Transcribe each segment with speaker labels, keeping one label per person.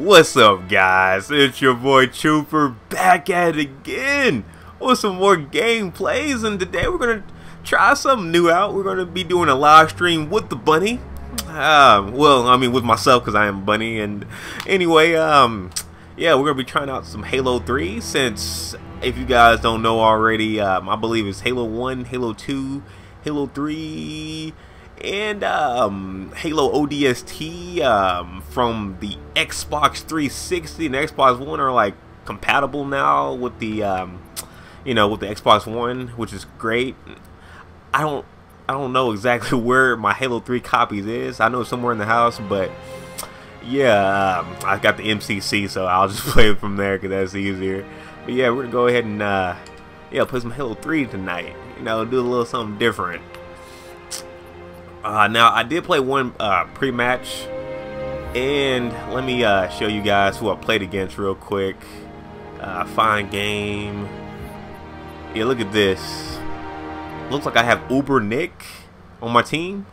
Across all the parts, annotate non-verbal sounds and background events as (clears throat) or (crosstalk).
Speaker 1: What's up guys? It's your boy Trooper back at it again with some more gameplays and today we're gonna try something new out. We're gonna be doing a live stream with the bunny. Um, well, I mean with myself because I am bunny and anyway, um, yeah, we're gonna be trying out some Halo 3 since if you guys don't know already, um, I believe it's Halo 1, Halo 2, Halo 3, and um, Halo ODST um, from the Xbox 360 and Xbox One are like compatible now with the um, you know with the Xbox One, which is great. I don't I don't know exactly (laughs) where my Halo 3 copies is. I know somewhere in the house, but yeah, um, I got the MCC, so I'll (laughs) just play it from there because that's easier. But yeah, we're gonna go ahead and uh, yeah play some Halo 3 tonight. You know, do a little something different. Uh, now, I did play one uh, pre-match, and let me uh, show you guys who I played against real quick. Uh, fine game. Yeah, look at this. Looks like I have Uber Nick on my team.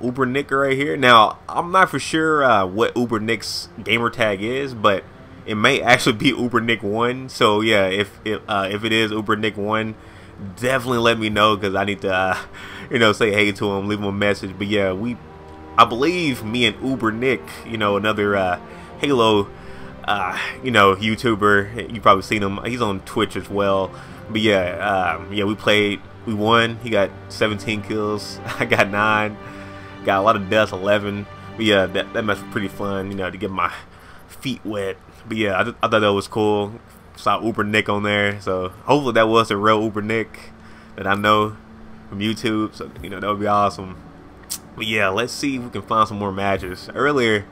Speaker 1: Uber Nick right here. Now, I'm not for sure uh, what Uber Nick's gamer tag is, but it may actually be Uber Nick 1. So, yeah, if, if, uh, if it is Uber Nick 1, definitely let me know because I need to, uh, you know, say hey to him, leave him a message. But yeah, we, I believe me and Uber Nick, you know, another uh, Halo, uh, you know, YouTuber. You probably seen him. He's on Twitch as well. But yeah, um, yeah, we played. We won. He got 17 kills. (laughs) I got nine. Got a lot of deaths, 11. But yeah, that, that match was pretty fun. You know, to get my feet wet. But yeah, I, I thought that was cool saw Uber Nick on there. So hopefully that was the real Uber Nick that I know from YouTube. So you know that would be awesome. But yeah, let's see if we can find some more matches. Earlier,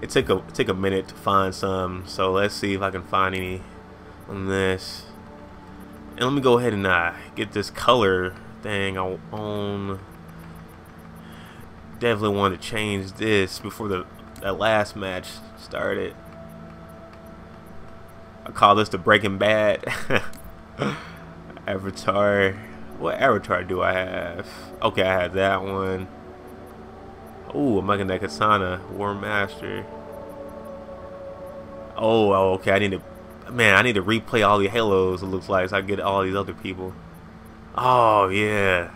Speaker 1: it took a it took a minute to find some. So let's see if I can find any on this. And let me go ahead and uh, get this color thing on. Definitely want to change this before the that last match started. I call this the Breaking Bad (laughs) avatar. What avatar do I have? Okay, I have that one. Oh, I'm making that Katana War Master. Oh, oh, okay. I need to, man. I need to replay all the Halos. It looks like so I get all these other people. Oh yeah,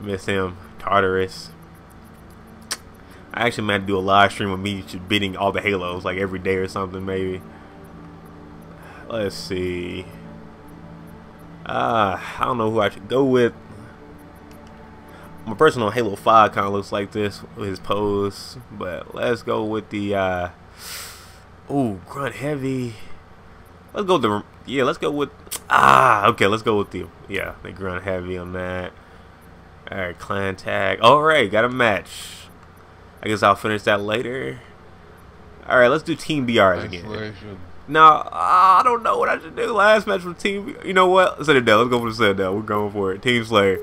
Speaker 1: miss him, Tartarus. I actually might do a live stream of me beating all the Halos like every day or something maybe. Let's see. Uh, I don't know who I should go with. My personal Halo 5 kind of looks like this with his pose. But let's go with the, uh... Ooh, Grunt Heavy. Let's go with the... Yeah, let's go with... Ah, okay, let's go with the... Yeah, the Grunt Heavy on that. Alright, clan tag. Alright, got a match. I guess I'll finish that later. Alright, let's do Team BRs again. Now, I don't know what I should do. Last match with Team... You know what? Citadel. Let's go for the Citadel. We're going for it. Team Slayer.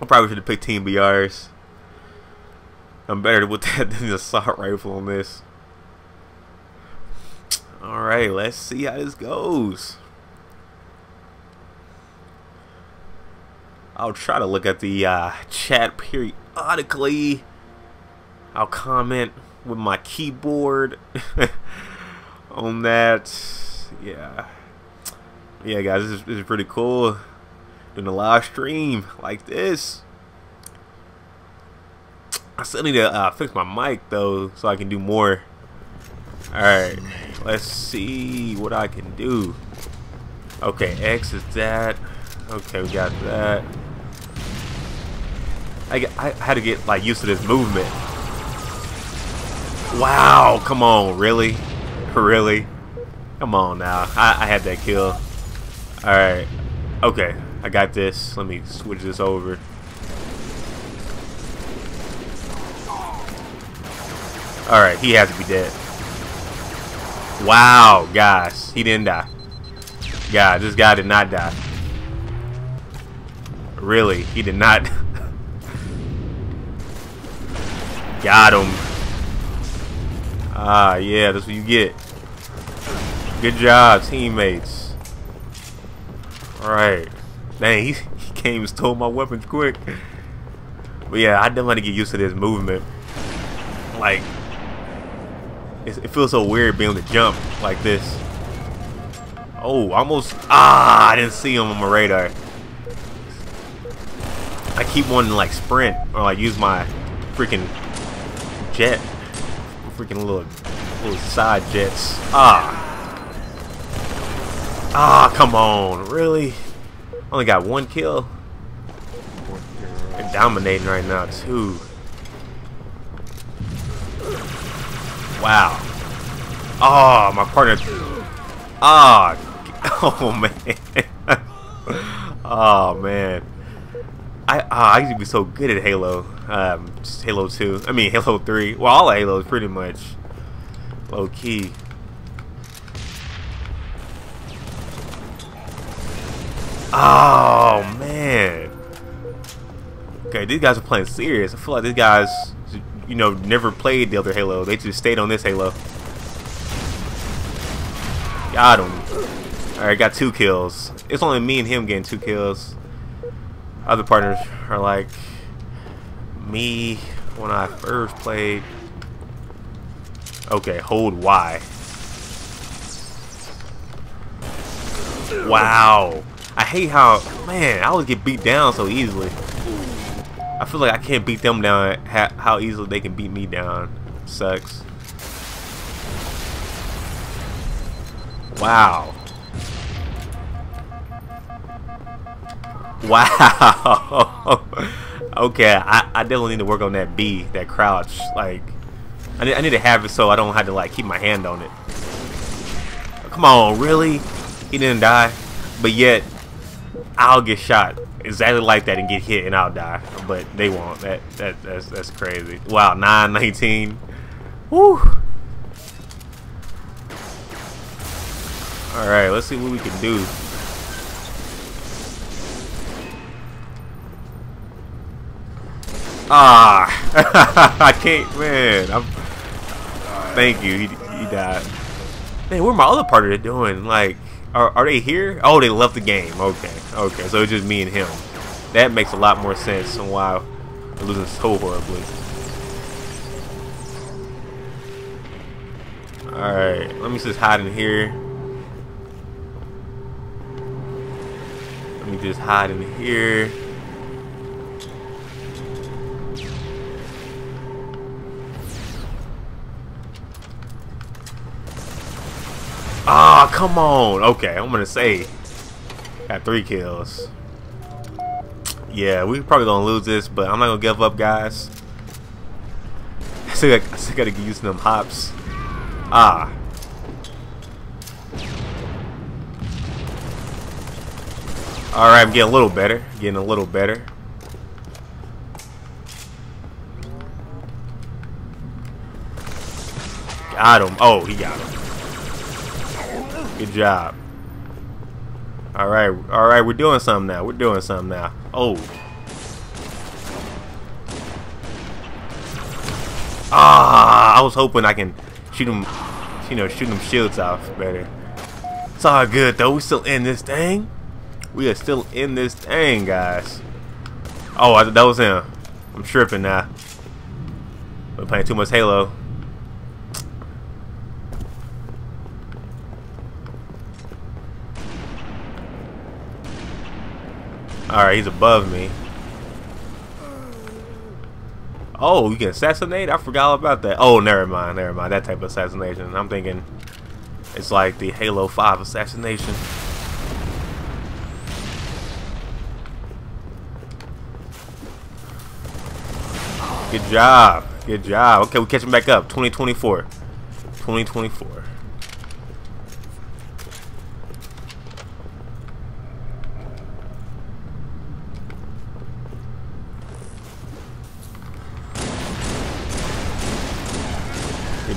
Speaker 1: I probably should have picked Team BRs. I'm better with (laughs) that than the assault rifle on this. Alright, let's see how this goes. I'll try to look at the uh, chat periodically. I'll comment with my keyboard. (laughs) on that. Yeah. Yeah, guys, this is, this is pretty cool. Doing a live stream like this. I still need to uh, fix my mic, though, so I can do more. Alright, let's see what I can do. Okay, X is that. Okay, we got that. I, I had to get like used to this movement. Wow, come on, really? (laughs) Really? Come on now. I, I had that kill. Alright. Okay. I got this. Let me switch this over. Alright. He has to be dead. Wow, guys. He didn't die. God, this guy did not die. Really? He did not. (laughs) got him. Ah, yeah, that's what you get. Good job, teammates. Alright. Dang, he, (laughs) he came and stole my weapons quick. But yeah, I definitely want to get used to this movement. Like, it feels so weird being able to jump like this. Oh, almost. Ah, I didn't see him on my radar. I keep wanting to like sprint or like use my freaking jet. Freaking little little side jets. Ah. Ah, come on. Really? Only got one kill. They're dominating right now, too. Wow. Oh, my partner. Ah. (laughs) Oh, man. oh, (laughs) man. I oh, I used to be so good at Halo. Um, Halo 2. I mean, Halo 3. Well, all Halos, pretty much. Low key. Oh, man. Okay, these guys are playing serious. I feel like these guys, you know, never played the other Halo. They just stayed on this Halo. Got him. Alright, got two kills. It's only me and him getting two kills. Other partners are like me when I first played. Okay, hold Y. Wow. I hate how, man, I always get beat down so easily. I feel like I can't beat them down how easily they can beat me down. Sucks. Wow. (laughs) Wow. okay, I, I definitely need to work on that B, that crouch. Like, I need, I need to have it so I don't have to like keep my hand on it. Come on, really? He didn't die, but yet I'll get shot exactly like that and get hit and I'll die. But they won't. That that that's that's crazy. Wow, 919. Woo. All right, let's see what we can do. Ah, (laughs) I can't, man. I'm. Thank you. He he died. Man, where my other partner doing? Like, are, are they here? Oh, they left the game. Okay. Okay, so it's just me and him. That makes a lot more sense on why we're losing so horribly. Alright, let me just hide in here. Let me just hide in here. Ah, oh, come on. Okay, I'm gonna say. Got three kills. Yeah, we probably gonna lose this, but I'm not gonna give up, guys. I still, got, I still gotta get used to them hops. Ah. Alright, I'm getting a little better. Getting a little better. Got him. Oh, he got him. Good job. Alright, alright, we're doing something now. We're doing something now. Oh. Ah, I was hoping I can shoot him, you know, shoot them shields off better. It's all good though. We still in this thing. We are still in this thing, guys. Oh, I, that was him. I'm tripping now. We're playing too much Halo. Alright, he's above me. Oh, you can assassinate? I forgot all about that. Oh, never mind, never mind. That type of assassination. I'm thinking it's like the Halo 5 assassination. Good job. Good job. Okay, we catch him back up. 2024. 2024.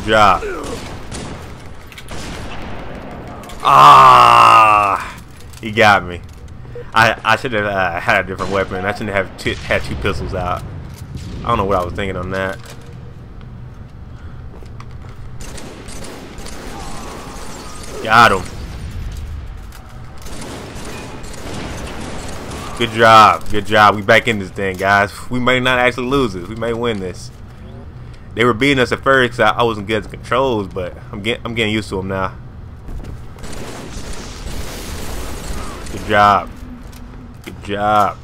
Speaker 1: Job. Ah, he got me. I I should have uh, had a different weapon. I shouldn't have had two pistols out. I don't know what I was thinking on that. Got him. Good job. Good job. We back in this thing, guys. We may not actually lose this. We may win this. They were beating us at first I, I wasn't good at controls, but I'm getting I'm getting used to them now. Good job. Good job.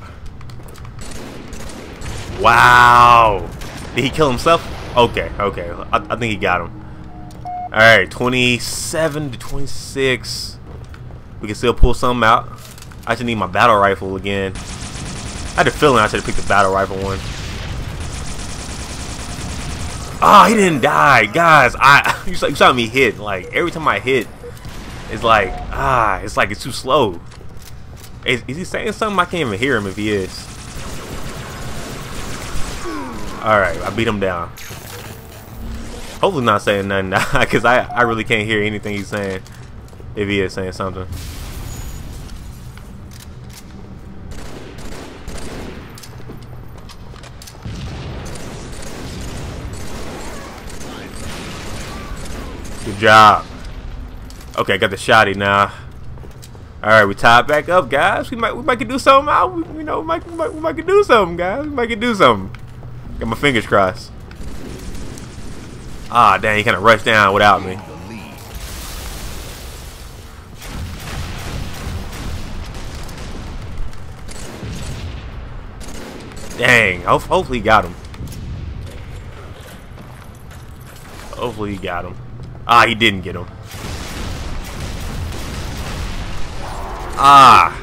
Speaker 1: Wow. Did he kill himself? Okay, okay. I, I think he got him. Alright, 27 to 26. We can still pull something out. I just need my battle rifle again. I had a feeling I should have picked the battle rifle one. Ah, oh, he didn't die, guys. I (laughs) you saw, you saw me hit. Like every time I hit, it's like ah, it's like it's too slow. Is, is he saying something? I can't even hear him if he is. All right, I beat him down. Hopefully not saying nothing now, (laughs) because I I really can't hear anything he's saying. If he is saying something. Job. Okay, I got the shotty now. All right, we tied back up, guys. We might we might could do something. We, you know, we might, we might we might could do something, guys. We might could do something. Got my fingers crossed. Ah, dang, he kind of rushed down without me. Dang, hopefully he got him. Hopefully he got him. Ah, he didn't get him. Ah.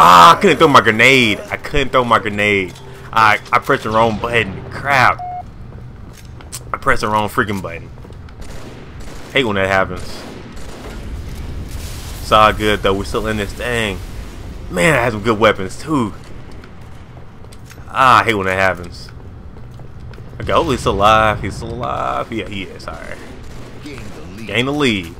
Speaker 1: Ah, I couldn't throw my grenade. I couldn't throw my grenade. I I pressed the wrong button. Crap. I pressed the wrong freaking button. Hate when that happens. It's all good though. We're still in this thing. Man, I have some good weapons too. Ah, I hate when that happens. Okay, hopefully he's alive. He's alive. Yeah, he is. Alright. The lead. Gain the lead.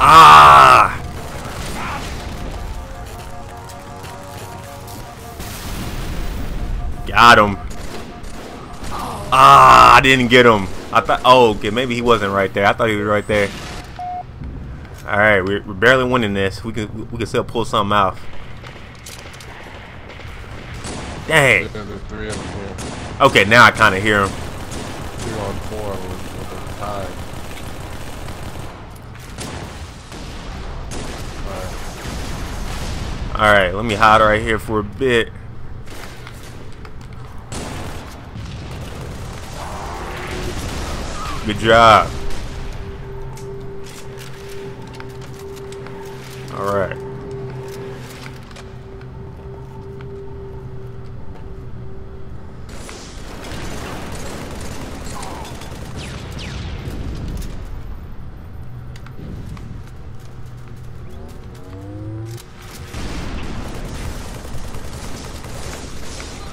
Speaker 1: Ah! Got him. Ah, I didn't get him. I thought, oh, okay, maybe he wasn't right there. I thought he was right there. All right, we're, we're barely winning this. We can we can still pull something out. Dang. Okay, now I kind of hear him.
Speaker 2: Two on four with time.
Speaker 1: All right, let me hide right here for a bit. Good job. All right.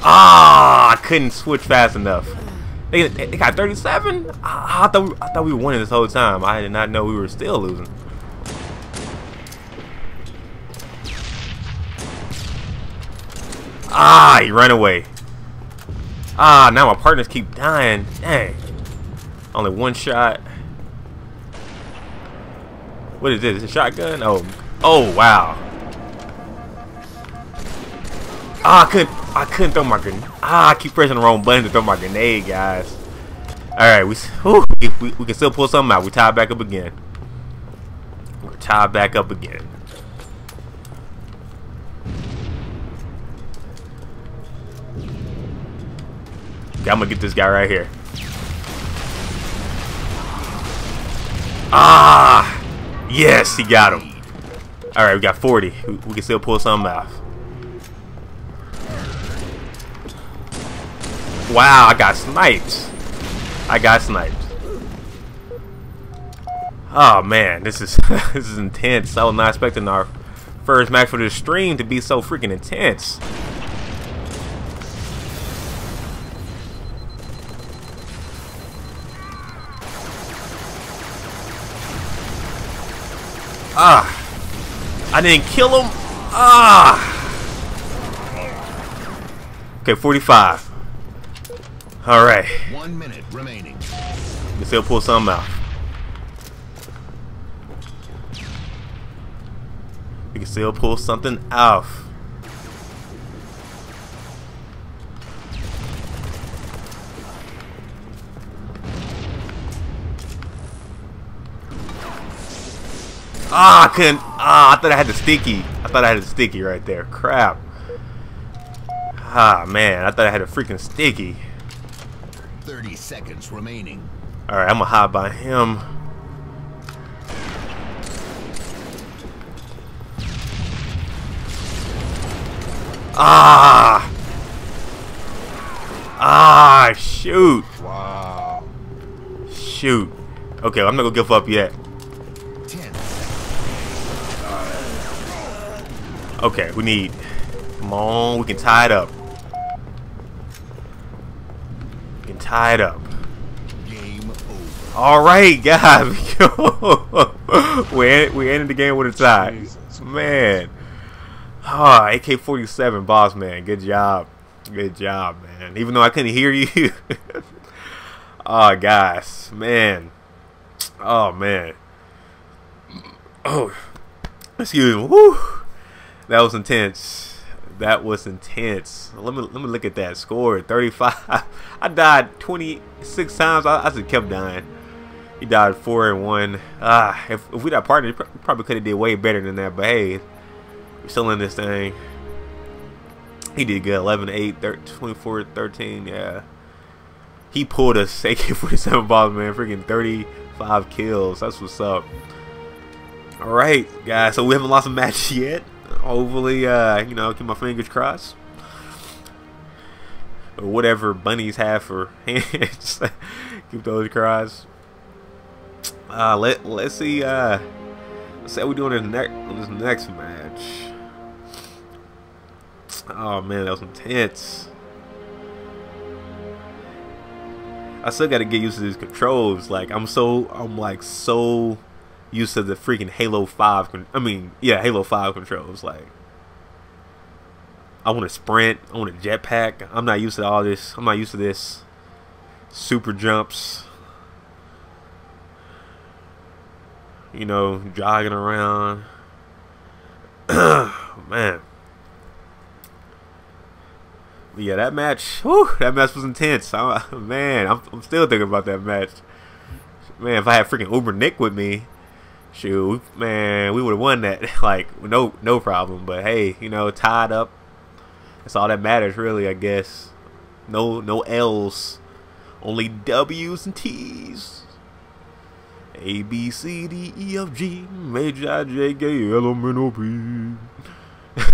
Speaker 1: Ah, I couldn't switch fast enough. They, they got 37? I, I, thought we, I thought we were winning this whole time. I did not know we were still losing. Ah, he ran away. Ah, now my partners keep dying. Dang. Only one shot. What is this? A shotgun? Oh, oh wow. Ah, I couldn't. I couldn't throw my grenade. Ah, I keep pressing the wrong button to throw my grenade, guys. Alright, we, we, we can still pull something out. We tie back up again. We're tied back up again. I'm gonna get this guy right here. Ah! Yes, he got him. Alright, we got 40. We, we can still pull something out. Wow, I got sniped. I got sniped. Oh man, this is (laughs) this is intense. I was not expecting our first match for this stream to be so freaking intense. Ah, I didn't kill him. Ah. Okay, 45. All right.
Speaker 3: One minute remaining.
Speaker 1: We can still pull something out. We can still pull something out. Ah, I couldn't. Ah, I thought I had the sticky. I thought I had the sticky right there. Crap. Ah, man. I thought I had a freaking sticky.
Speaker 3: 30 seconds remaining.
Speaker 1: Alright, I'm gonna hide by him. Ah! Ah, shoot.
Speaker 2: Wow.
Speaker 1: Shoot. Okay, I'm not gonna give up yet.
Speaker 3: 10.
Speaker 1: Okay, we need. Come on, we can tie it up. We can tie it up.
Speaker 3: Game over.
Speaker 1: All right, guys. (laughs) we we ended the game with a tie.
Speaker 2: Jesus.
Speaker 1: Man. Ah, AK-47, boss man. Good job. Good job, man. Even though I couldn't hear you. oh, (laughs) guys, man. Oh man. Oh, excuse me. Woo. That was intense. That was intense. Let me let me look at that score. 35. (laughs) I died 26 times. I, I just kept dying. He died four and one. Ah, if, if we got partners, we probably could have did way better than that. But hey, we're still in this thing. He did good. 11, 8, 13, 24, 13. Yeah. He pulled us AK-47 balls, man. Freaking 35 kills. That's what's up. All right, guys. So we haven't lost a match (laughs) yet. Hopefully, uh, you know, keep my fingers crossed. Or whatever bunnies have for (laughs) hands. keep those crossed. Uh, let let's see. Uh, let's see how we doing in this next this next match. Oh man, that was intense. I still got to get used to these controls. Like I'm so I'm like so used to the freaking Halo 5. con- I mean, yeah, Halo 5 controls. Like I want to sprint. I want a jetpack. I'm not used to all this. I'm not used to this. Super jumps. You know, jogging around. (clears throat) Man. Yeah, that match, whew, that match was intense. I, man, I'm, I'm still thinking about that match. Man, if I had freaking Uber Nick with me, shoot, man, we would have won that (laughs) like no no problem. But hey, you know, tied up. That's all that matters, really. I guess. No no L's, only W's and T's. A B C D E F G H I J K L M N O P. (laughs)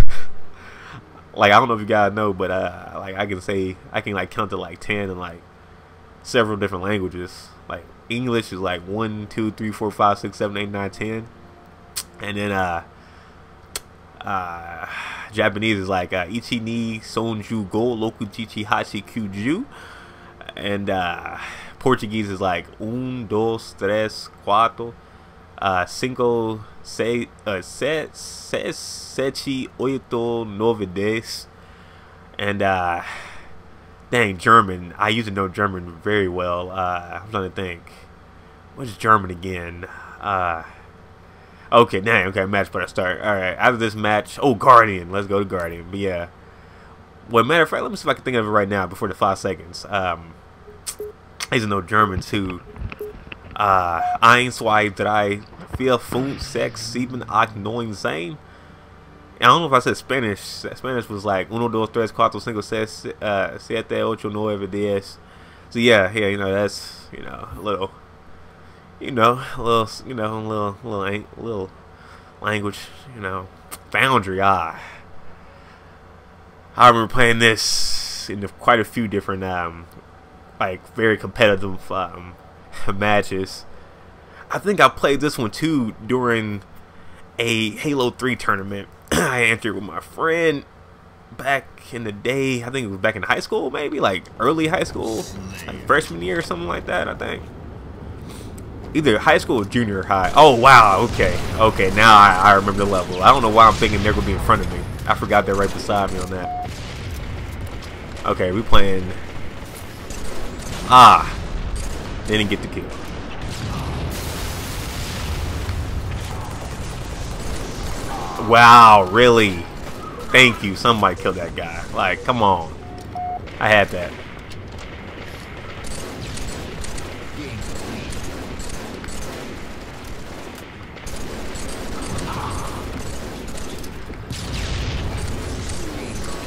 Speaker 1: like I don't know if you guys know, but uh, like I can say I can like count to like ten in like several different languages. English is like one, two, three, four, five, six, seven, eight, nine, ten, and then uh, uh, Japanese is like uh, Ichi ni Sonju Go Loku Chichi Hachi Kyuju, and uh, Portuguese is like un, dos, tres, cuatro, uh, cinco, seis, uh, seis, sete, oito, nove, dez, and uh, dang German. I used to know German very well. Uh, I'm trying to think. What's German again? Uh, okay, dang. Okay, match better start. All right, after this match, oh Guardian. Let's go to Guardian. But yeah. Well, matter of fact, let me see if I can think of it right now before the five seconds. Um, I used to know German too. Uh, ein, zwei, drei, vier, fünf, sechs, sieben, acht, neun, zehn. I don't know if I said Spanish. Spanish was like uno, dos, tres, cuatro, cinco, seis, uh, siete, ocho, nueve, diez. So yeah, yeah, you know that's you know a little, you know, a little, you know, a little, little, little language, you know, Foundry. Ah, I remember playing this in quite a few different, um, like very competitive um, (laughs) matches. I think I played this one too during a Halo 3 tournament. (clears throat) I entered with my friend back in the day. I think it was back in high school, maybe like early high school, like freshman year or something like that. I think either high school or junior high. Oh wow, okay, okay. Now I, I remember the level. I don't know why I'm thinking they're gonna be in front of me. I forgot they're right beside me on that. Okay, we playing Ah. They didn't get the kill. Wow, really? Thank you. Somebody killed that guy. Like, come on. I had that.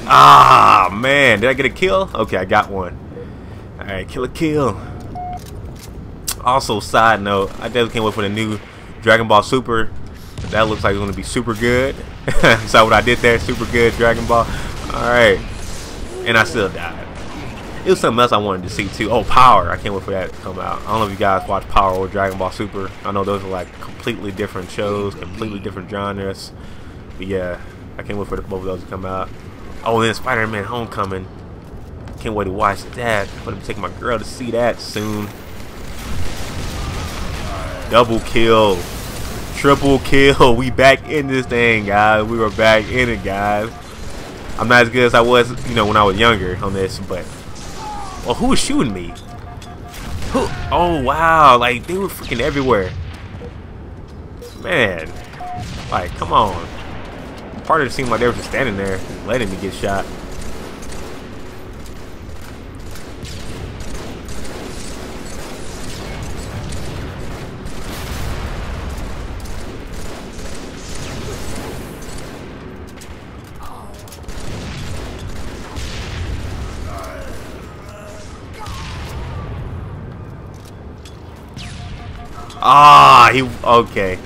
Speaker 1: Ah, man. Did I get a kill? Okay, I got one. Alright, kill a kill. Also, side note, I definitely can't wait for the new Dragon Ball Super. That looks like it's going to be super good. (laughs) so what I did there, super good Dragon Ball. Alright. And I still died. It was something else I wanted to see too. Oh, Power. I can't wait for that to come out. I don't know if you guys watch Power or Dragon Ball Super. I know those are like completely different shows, completely different genres. But yeah, I can't wait for both of those to come out. Oh, and then Spider-Man Homecoming. Can't wait to watch that. I'm gonna be taking my girl to see that soon. Double kill. Triple kill. We back in this thing, guys. We were back in it, guys. I'm not as good as I was, you know, when I was younger on this, but... Well, who was shooting me? Who? Oh, wow. Like, they were freaking everywhere. Man. Like, come on part of it seemed like they were just standing there, letting me get shot. (laughs) He okay.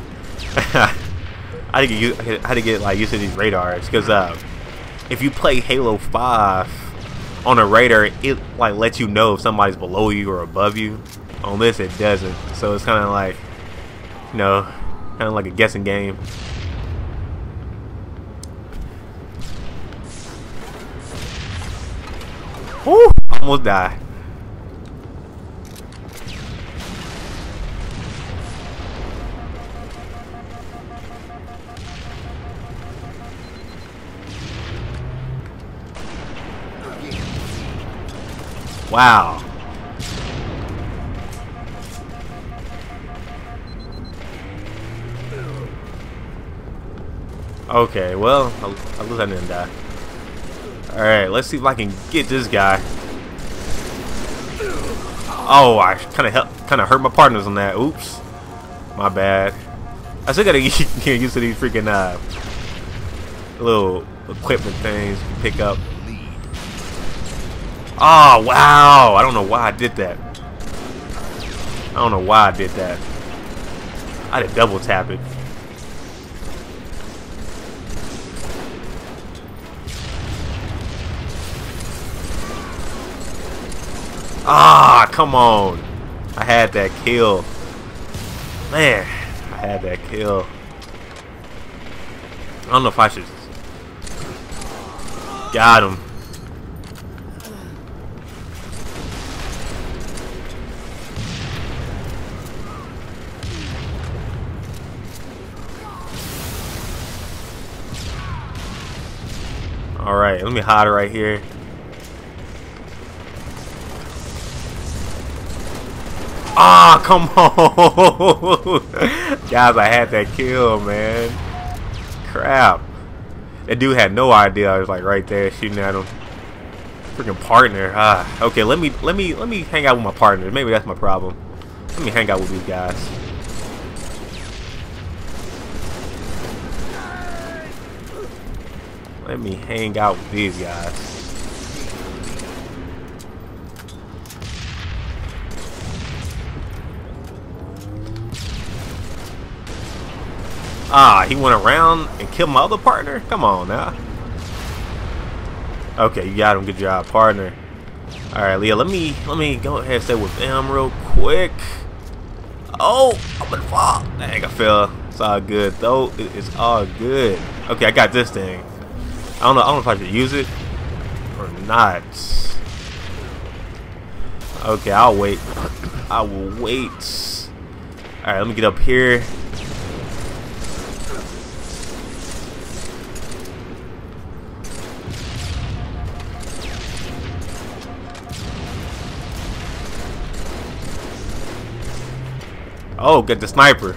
Speaker 1: (laughs) I had to get I had to get like used to these radars because uh, if you play Halo 5 on a radar, it like lets you know if somebody's below you or above you. On this, it doesn't. So it's kind of like, you know, kind of like a guessing game. Whew, almost died. Wow. Okay, well, at least I didn't die. Alright, let's see if I can get this guy. Oh, I kind of kind of hurt my partners on that. Oops. My bad. I still gotta (laughs) get used to these freaking uh, little equipment things pick up. Oh, wow. I don't know why I did that. I don't know why I did that. I did double tap it. Ah, come on. I had that kill. Man, I had that kill. I don't know if I should. Got him. Let me hide right here. Ah, oh, come (laughs) on! Guys, I had that kill, man. Crap. That dude had no idea I was like right there shooting at him. Freaking partner. Ah, okay, let me let me let me hang out with my partners. Maybe that's my problem. Let me hang out with these guys. Let me hang out with these guys. Ah, he went around and killed my other partner? Come on now. Okay, you got him. Good job, partner. Alright, Leah, let me let me go ahead and stay with them real quick. Oh, I'm gonna fall. Dang, I fell. It's all good though. It's all good. Okay, I got this thing. I don't know. I don't know if I should use it or not. Okay, I'll wait. I will wait. All right, let me get up here. Oh, get the sniper.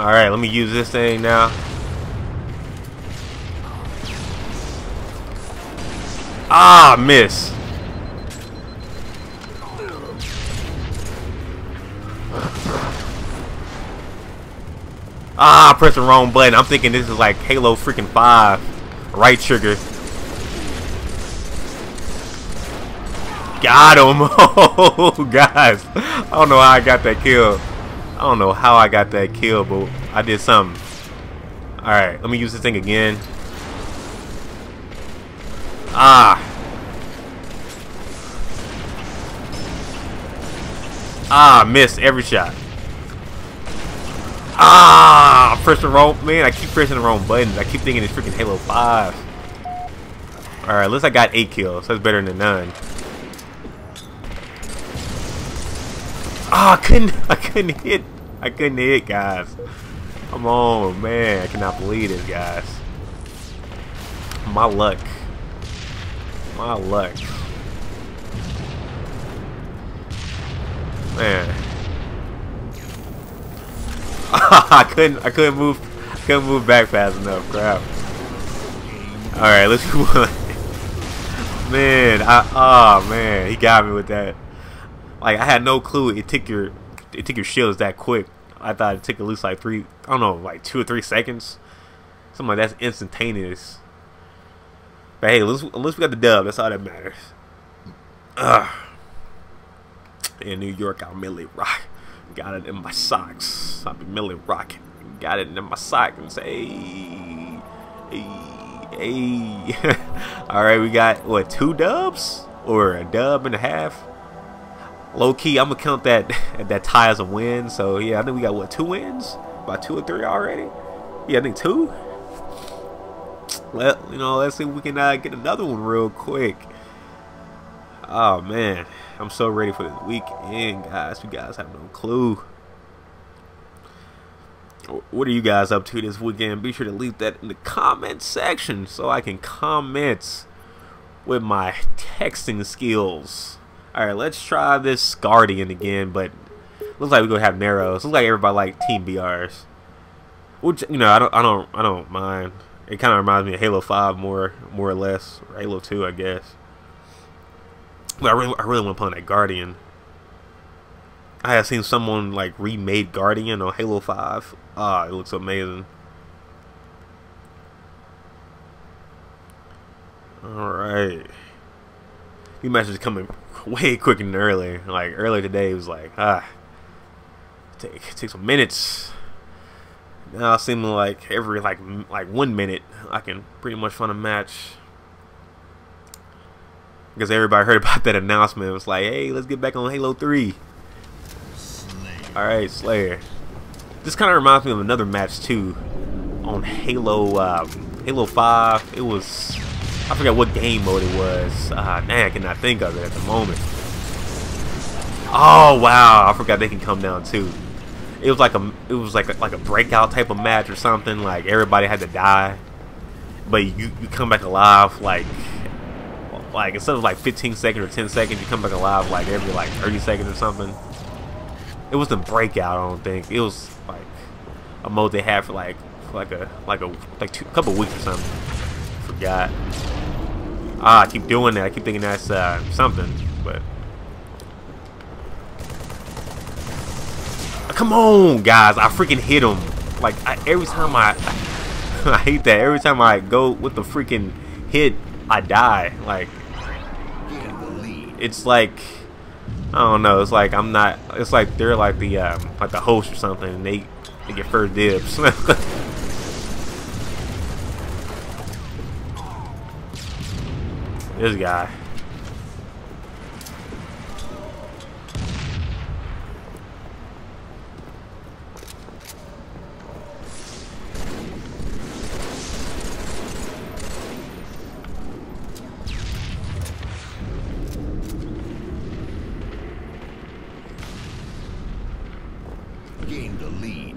Speaker 1: Alright, let me use this thing now. Ah, miss. Ah, I pressed the wrong button. I'm thinking this is like Halo freaking 5. Right trigger. Got him! (laughs) Oh, guys. I don't know how I got that kill. I don't know how I got that kill, but I did something. Alright, let me use this thing again. Ah. Ah, missed every shot. Ah, I pressed the wrong, man, I keep pressing the wrong buttons. I keep thinking it's freaking Halo 5. Alright, at least I got 8 kills. That's better than none. Ah, I couldn't, I couldn't hit. I couldn't hit, guys. Come on, man. I cannot believe this, guys. My luck. My luck. Man. (laughs) I couldn't I couldn't move I couldn't move back fast enough, crap. Alright, let's (laughs) move on. Man, I oh man, he got me with that. Like I had no clue it took your it took your shields that quick. I thought it took at least like three I don't know, like two or three seconds. Something like that's instantaneous. But hey, let's unless we got the dub, that's all that matters. Ugh. In New York, I'll merely rock. Got it in my socks. I'll be merely rocking. Got it in my socks and say, hey, hey, hey. (laughs) All right, we got what two dubs or a dub and a half. Low key, I'm gonna count that (laughs) that tie as a win. So yeah, I think we got what two wins, about two or three already. Yeah, I think two. Let you know, let's see if we can uh, get another one real quick. Oh man, I'm so ready for this weekend, guys. You guys have no clue. What are you guys up to this weekend? Be sure to leave that in the comment section so I can comment with my texting skills. Alright, let's try this Guardian again, but looks like we're gonna have narrows. Looks like everybody like Team BRs. Which you know, I don't I don't I don't mind. It kinda reminds me of Halo 5 more more or less. Or Halo 2 I guess. But I really I really want to play on that Guardian. I have seen someone like remade Guardian on Halo 5. Ah, it looks amazing. Alright. These matches coming (laughs) way quicker than earlier. Like earlier today, it was like ah, take take some minutes. Now it seems like every like like one minute, I can pretty much find a match. Because everybody heard (laughs) about that announcement. It was like, hey, let's get back on Halo 3. Slayer. Alright, Slayer. This kind of reminds me of another match too. On Halo um, Halo 5. It was I forgot what game mode it was. Uh, man, I cannot think of it at the moment. Oh wow, I forgot they can come down too. It was like a it was like a, like a breakout type of match or something. Like everybody had to die, but you you come back alive like like instead of like 15 seconds or 10 seconds, you come back alive like every like 30 seconds or something. It was the breakout, I don't think. It was like a mode they had for like for like a like a like two couple weeks or something. Forgot. Ah, I keep doing that. I keep thinking that's uh, something, but. Come on, guys! I freaking hit him. Like I, every time I, (laughs) I hate that. Every time I go with the freaking hit, I die. Like it's like I don't know. It's like I'm not. It's like they're like the um, like the host or something, and they they get first dibs. (laughs) this guy.
Speaker 3: Gained the lead.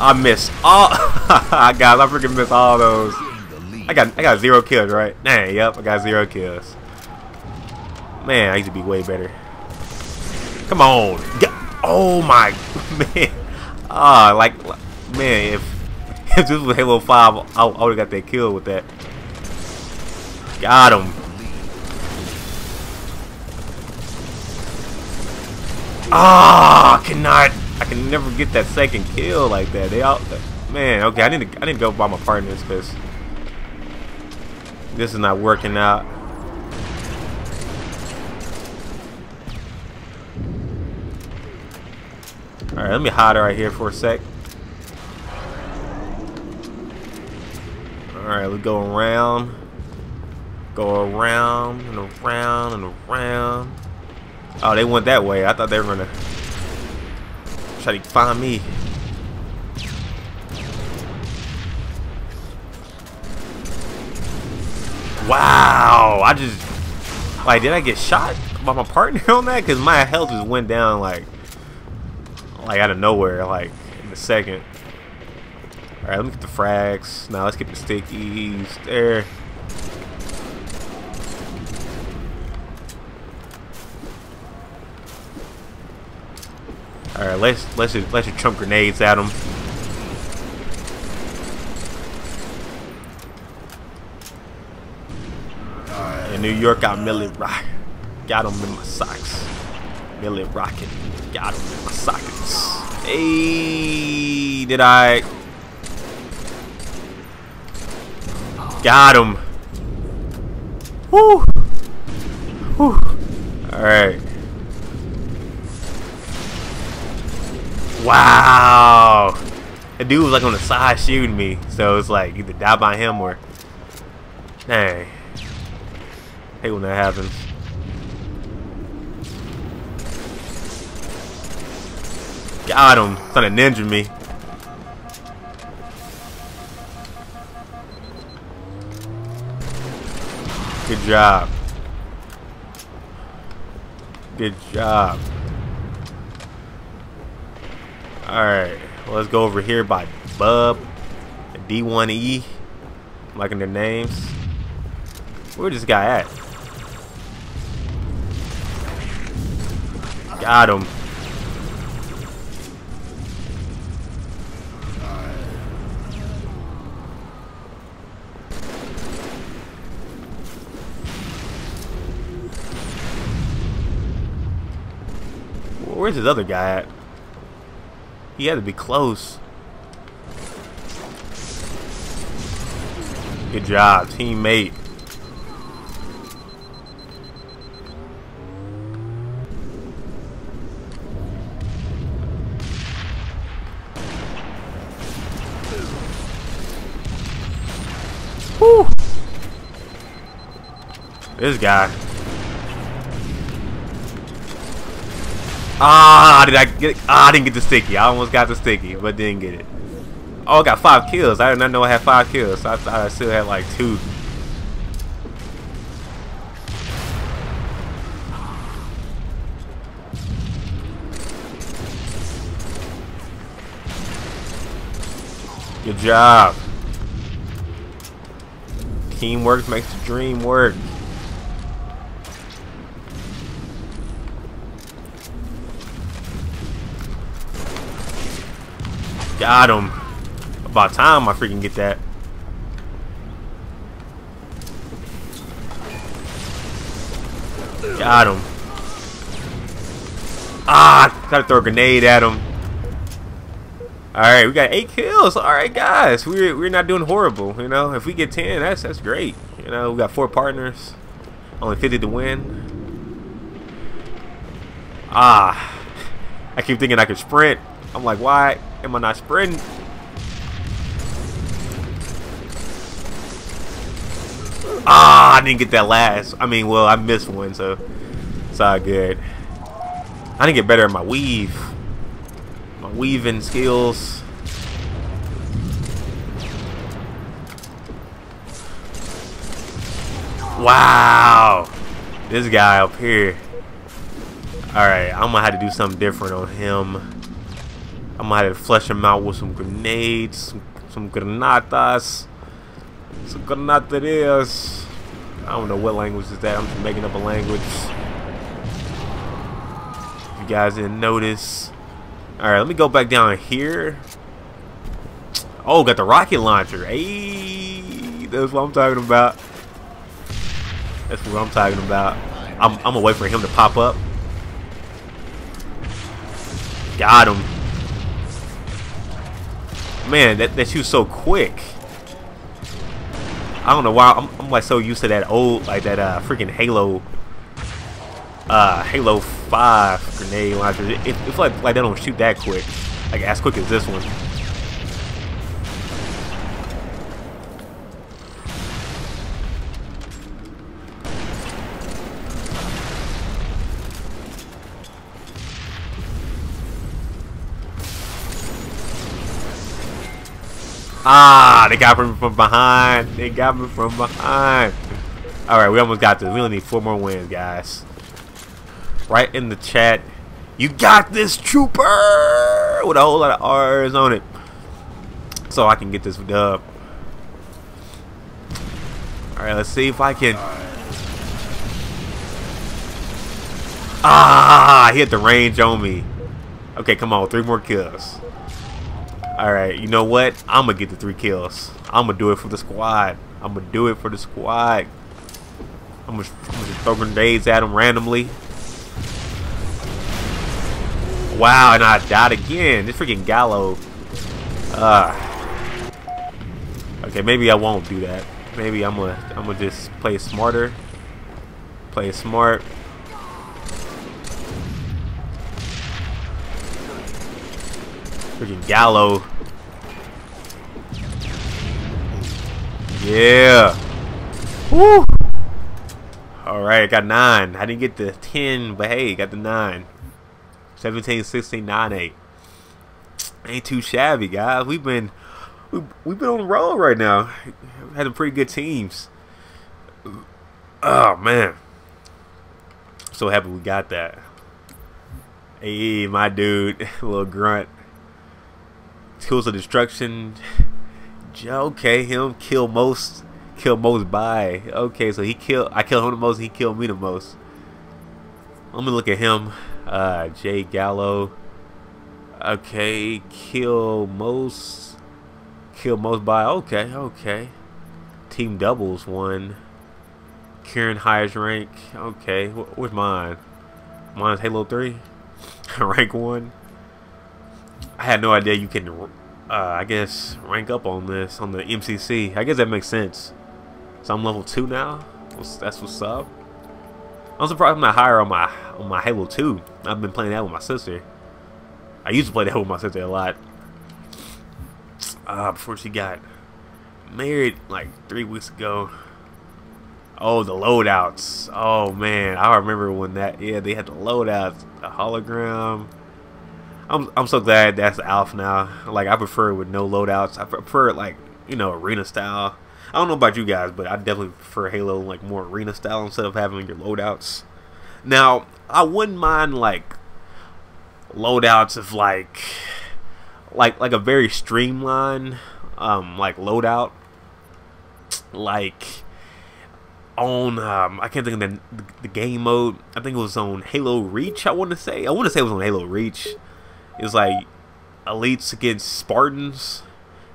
Speaker 1: I missed all. (laughs) guys, I freaking missed all those. Got I got zero kills, right? Nah, yep, I got zero kills. Man, I used to be way better. Come on. Oh my (laughs) man. Ah, like man, if (laughs) if this was Halo 5, I, I would have got that kill with that. Got him. Ah, oh, cannot. I can never get that second kill like that. They all, man. Okay, I need to. I need to go by my partners because this is not working out. Alright, let me hide right here for a sec. Alright, we go around. Go around and around and around. Oh, they went that way. I thought they were gonna try to find me. Wow, I just like did I get shot by my partner (laughs) on that? Cause my health just went down like like out of nowhere, like in a second. Alright, let me get the frags. Now let's get the stickies. There. Alright, let's let's just let's just chunk grenades at them. In New York, got Milly Rock. Got them in my socks. Millie Rocket. Got them in my sockets. Hey, did I Got him. Woo. Woo. Alright. Wow. The dude was like on the side shooting me. So it's like either die by him or. Dang. Hate when that happens. Got him. Trying to ninja me. Good job. Good job. Alright, well, let's go over here by Bub, D1E, I'm liking their names. Where this guy at? Got him. Where's his other guy at? He had to be close. Good job, teammate. This guy. Ah, did I get? Ah, I didn't get the sticky. I almost got the sticky, but didn't get it. Oh, I got five kills. I did not know I had five kills. I thought I still had like two. Good job. Teamwork makes the dream work. Got him. About time I freaking get that. Got him. Ah, gotta throw a grenade at him. Alright, we got eight kills. Alright, guys. We're we're not doing horrible, you know. If we get ten, that's that's great. You know, we got four partners. Only 50 to win. Ah. I keep thinking I could sprint. I'm like, why am I not sprinting? Ah, I didn't get that last. I mean, well, I missed one, so it's all good. I didn't get better at my weave. My weaving skills. Wow. This guy up here. Alright, I'm gonna have to do something different on him. I'm gonna have flesh him out with some grenades, some, some granatas. So Granatarias. I don't know what language is that. I'm just making up a language. If you guys didn't notice. Alright, let me go back down here. Oh, got the rocket launcher. Hey, that's what I'm talking about. That's what I'm talking about. I'm, I'm gonna wait for him to pop up. Got him. Man, that, that shoots so quick. I don't know why I'm, I'm, like so used to that old like that uh freaking Halo uh Halo 5 grenade launcher. It, it, it's like like they don't shoot that quick. Like as quick as this one. Ah, they got me from behind. They got me from behind. All right, we almost got this. We only need four more wins, guys. Right in the chat. You got this, trooper! With a whole lot of R's on it. So I can get this dub. All right, let's see if I can. Ah, he hit the range on me. Okay, come on, three more kills. Alright, you know what? I'm to get the three kills. I'm to do it for the squad. I'm to do it for the squad. I'm going to throw grenades at them randomly. Wow, and I died again. This freaking Gallo. Uh, okay, maybe I won't do that. Maybe I'm gonna I'm gonna just play smarter. Play smart. Freaking Gallo. Yeah. Woo. Alright, I got 9. I didn't get the 10, but hey, got the 9. 17, 16, 9, 8. Ain't too shabby, guys. We've been we, we've been on the road right now. Had some pretty good teams. Oh, man. So happy we got that. Hey, my dude. (laughs) little grunt. Tools of Destruction. Okay, him kill most, kill most by. Okay, so he kill. I kill him the most. He killed me the most. Let me look at him. Uh, Jay Gallo. Okay, kill most. Kill most by. Okay, okay. Team doubles one. Kieran highest rank. Okay, where's mine? Mine's Halo 3. (laughs) rank 1. I had no idea you can, uh, I guess, rank up on this, on the MCC. I guess that makes sense. So I'm level 2 now? That's what's up. I'm surprised I'm not higher on my on my Halo 2. I've been playing that with my sister. I used to play that with my sister a lot. Uh, before she got married like three weeks ago. Oh, the loadouts. Oh, man. I remember when that, yeah, they had the loadouts, the hologram. I'm, I'm so glad that's Alpha now. Like, I prefer it with no loadouts. I prefer like, you know, arena style. I don't know about you guys, but I definitely prefer Halo, like, more arena style instead of having your loadouts. Now, I wouldn't mind, like, loadouts of, like, like, like a very streamlined, um, like, loadout. Like, on um, I can't think of the, the, game mode. I think it was on Halo Reach. I want to say. I want to say it was on Halo Reach. It was like elites against Spartans,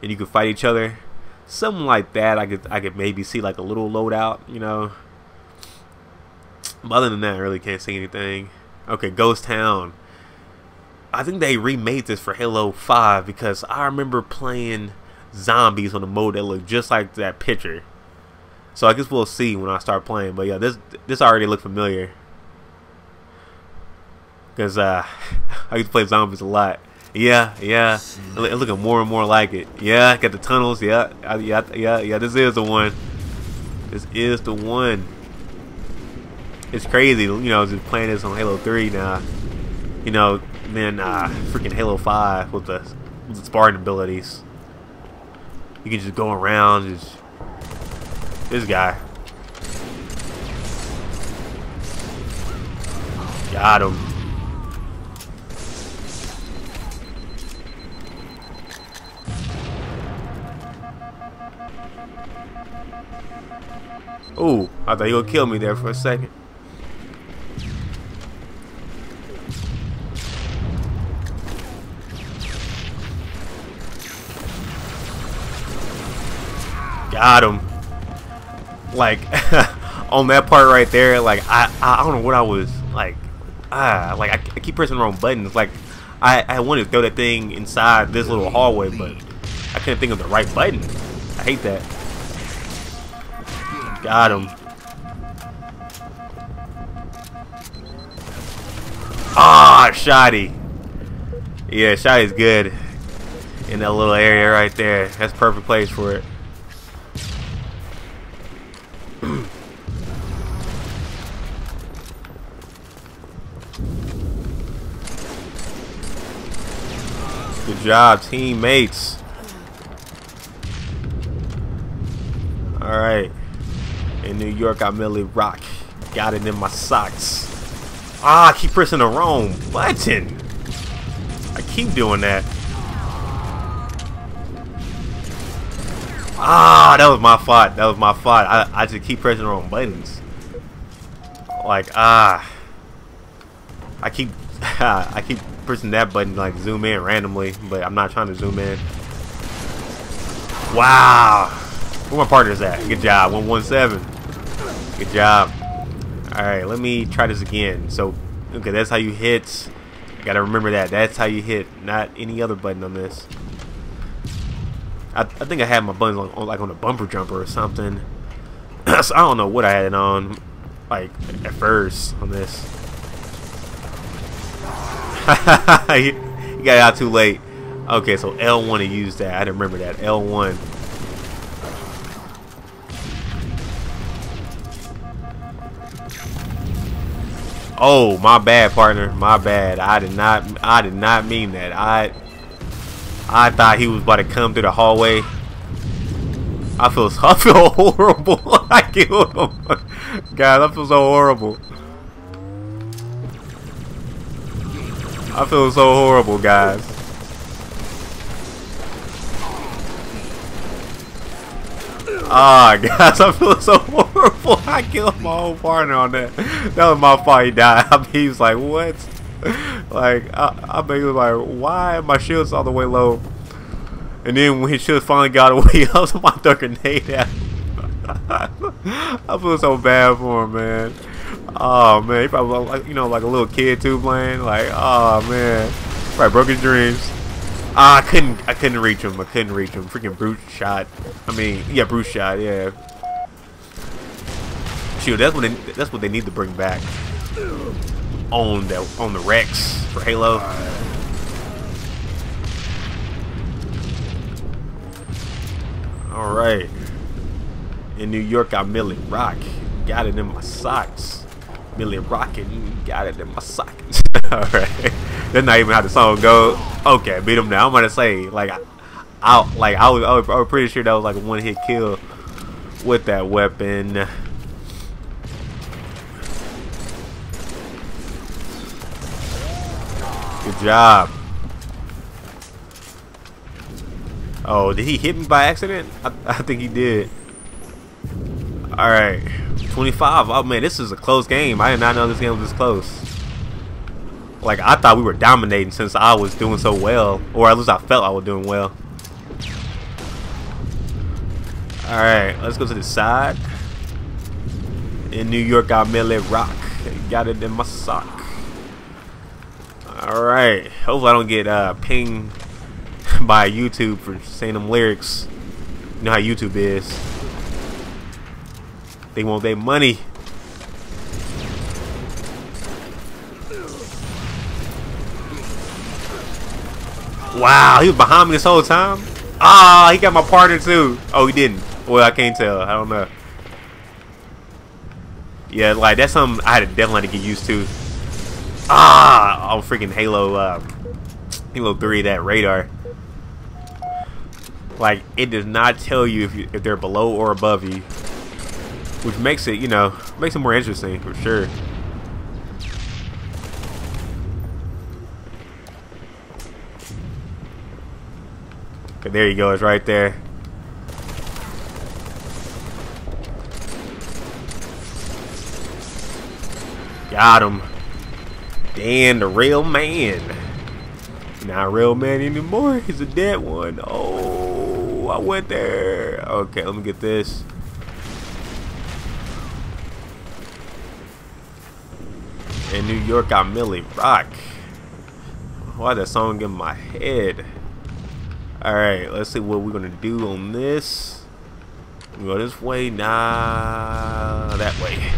Speaker 1: and you could fight each other. Something like that. I could I could maybe see like a little loadout. You know. But other than that, I really can't see anything. Okay, Ghost Town. I think they remade this for Halo 5 because I remember playing zombies on the mode that looked just like that picture. So I guess we'll see when I start playing. But yeah, this this already looked familiar. Because uh, (laughs) I used to play zombies a lot. Yeah, yeah. It's looking more and more like it. Yeah, got the tunnels. Yeah, yeah, yeah, yeah. This is the one. This is the one. It's crazy, you know, just playing this on Halo 3 now. You know, then uh, freaking Halo 5 with the, with the Spartan abilities. You can just go around, just this guy. Got him. Ooh, I thought he would kill me there for a second. Got him. Like (laughs) on that part right there, like I I don't know what I was like. Ah, like I, I keep pressing the wrong buttons. Like I I wanted to throw that thing inside this little hallway, but I couldn't think of the right button. I hate that. Got him. Ah, oh, shoddy. Yeah, shoddy's good in that little area right there. That's perfect place for it. (clears throat) Good job, teammates. Alright. In New York, I merely rock. Got it in my socks. Ah, I keep pressing the wrong button. I keep doing that. Ah, that was my fault. That was my fault. I, I just keep pressing the wrong buttons. Like, ah. I keep (laughs) I keep pressing that button like zoom in randomly, but I'm not trying to zoom in. Wow. Where my partner's at? Good job. 117. Good job. Alright, let me try this again. So, okay, that's how you hit. I gotta remember that. That's how you hit, not any other button on this. I, I think I had my buttons on, on, like on a bumper jumper or something. (clears throat) so I don't know what I had it on, like at first on this. (laughs) you got out too late. Okay, so L1 to use that. I didn't remember that. L1. Oh, my bad, partner. My bad. I did not. I did not mean that. I. I thought he was about to come through the hallway. I feel. (laughs) I feel horrible. (laughs) I killed him. God, I feel so horrible. I feel so horrible, guys. Ah, oh, (laughs) guys, I feel so horrible. I killed my whole partner on that. That was my fault. He died. I (laughs) mean, he was like, "What?" Like, I, I bet he was like, "Why my shield's all the way low?" And then when his shield finally got (laughs) away, I was about to grenade at I feel so bad for him, man. Oh man, he probably like you know like a little kid too playing. Like, oh man, probably broke his dreams. Ah, I couldn't. I couldn't reach him. I couldn't reach him. Freaking brute shot. I mean, yeah, brute shot. Yeah. Shoot, that's what they, that's what they need to bring back on the on the Rex for Halo. All right. In New York, I'm merely rock. Got it in my socks. Merely rocking. Got it in my socks. (laughs) All (laughs) right. That's not even how the song goes. Okay, beat him now. I'm gonna say like, I, like I was, I was, I was pretty sure that was like a one hit kill with that weapon. Good job. Oh, did he hit me by accident? I, I think he did. Alright. 25. Oh man, this is a close game. I did not know this game was this close. Like, I thought we were dominating since I was doing so well. Or at least I felt I was doing well. Alright, let's go to the side. In New York, I merely rock. Got it in my sock. Alright. Hopefully I don't get uh, pinged (laughs) by YouTube for saying them lyrics. You know how YouTube is. They want their money. Wow, he was behind me this whole time? Ah, oh, he got my partner too. Oh, he didn't. Well, I can't tell. I don't know. Yeah, like that's something I had to definitely get used to. Ah, on freaking Halo, uh, Halo 3, that radar. Like it does not tell you if you, if they're below or above you, which makes it, you know, makes it more interesting for sure. There you go, it's right there. Got him. Dan, the real man. Not a real man anymore. He's a dead one. Oh, I went there. Okay, let me get this. In New York, I'm Milly Rock. Why that song in my head? Alright, let's see what we're gonna do on this. We go this way, nah, that way.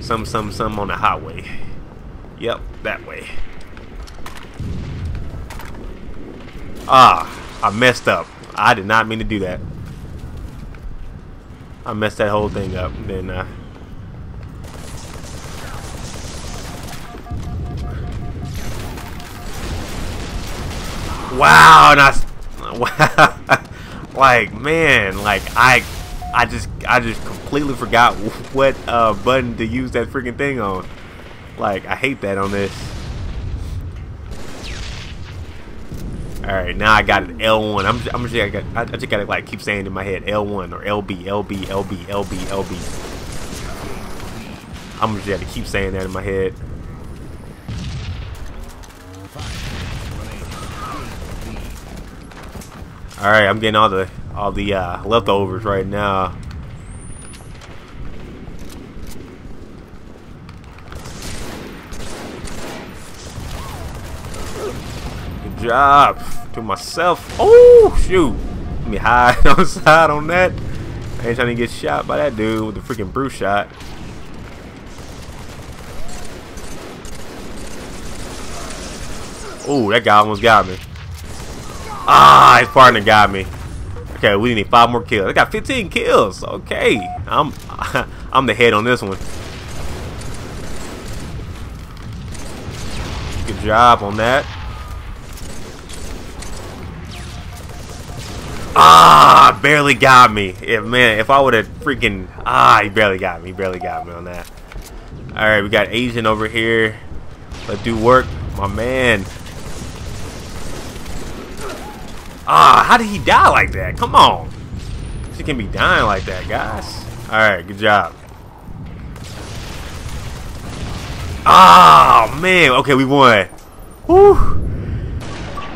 Speaker 1: Some, some, some on the highway. Yep, that way. Ah, I messed up. I did not mean to do that. I messed that whole thing up, didn't I? Wow, and I, (laughs) like man, like I, I just, I just completely forgot (laughs) what uh, button to use that freaking thing on. Like I hate that on this. All right, now I got an L1. I'm, just, I'm just, I, got, I just gotta like keep saying in my head L1 or LB, LB, LB, LB, LB. I'm just gotta keep saying that in my head. All right, I'm getting all the all the uh, leftovers right now. Good job to myself. Oh shoot! Let me hide (laughs) on side on that. I ain't trying to get shot by that dude with the freaking brute shot. Oh, that guy almost got me. Ah, his partner got me. Okay, we need five more kills. I got 15 kills. Okay, I'm (laughs) I'm the head on this one. Good job on that. Ah, barely got me. If man, if I would have freaking ah, he barely got me. He barely got me on that. All right, we got Asian over here. Let's do work, my man. Ah, how did he die like that? Come on. She can be dying like that, guys. Alright, good job. Ah, man. Okay, we won. Whew.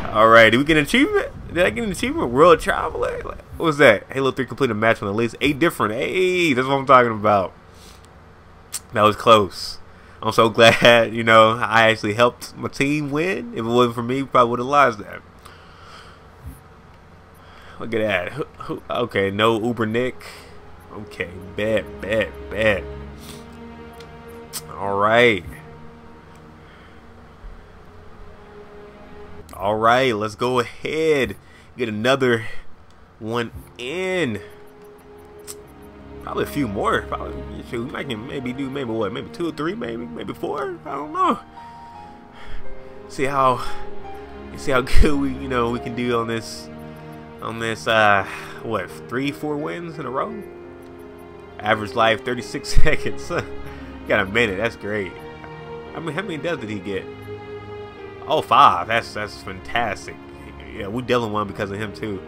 Speaker 1: Alright, did we get an achievement? Did I get an achievement? World Traveler? What was that? Halo 3 completed a match on at least eight different. Hey, that's what I'm talking about. That was close. I'm so (laughs) glad, you know, I actually helped my team win. If it wasn't for me, probably would have lost that. Look at that. Okay, no Uber Nick. Okay, bet, bet, bet. All right. All right, let's go ahead. Get another one in. Probably a few more. Probably, we might can maybe do maybe what, maybe two or three, maybe maybe four. I don't know. See how, see how (laughs) good we, you know, we can do on this on this, uh, what, three, four wins in a row? Average life 36 (laughs) seconds. (laughs) Got a minute. That's great. I mean, how many deaths did he get? Oh, five. That's that's fantastic. Yeah, we dealing one because of him too.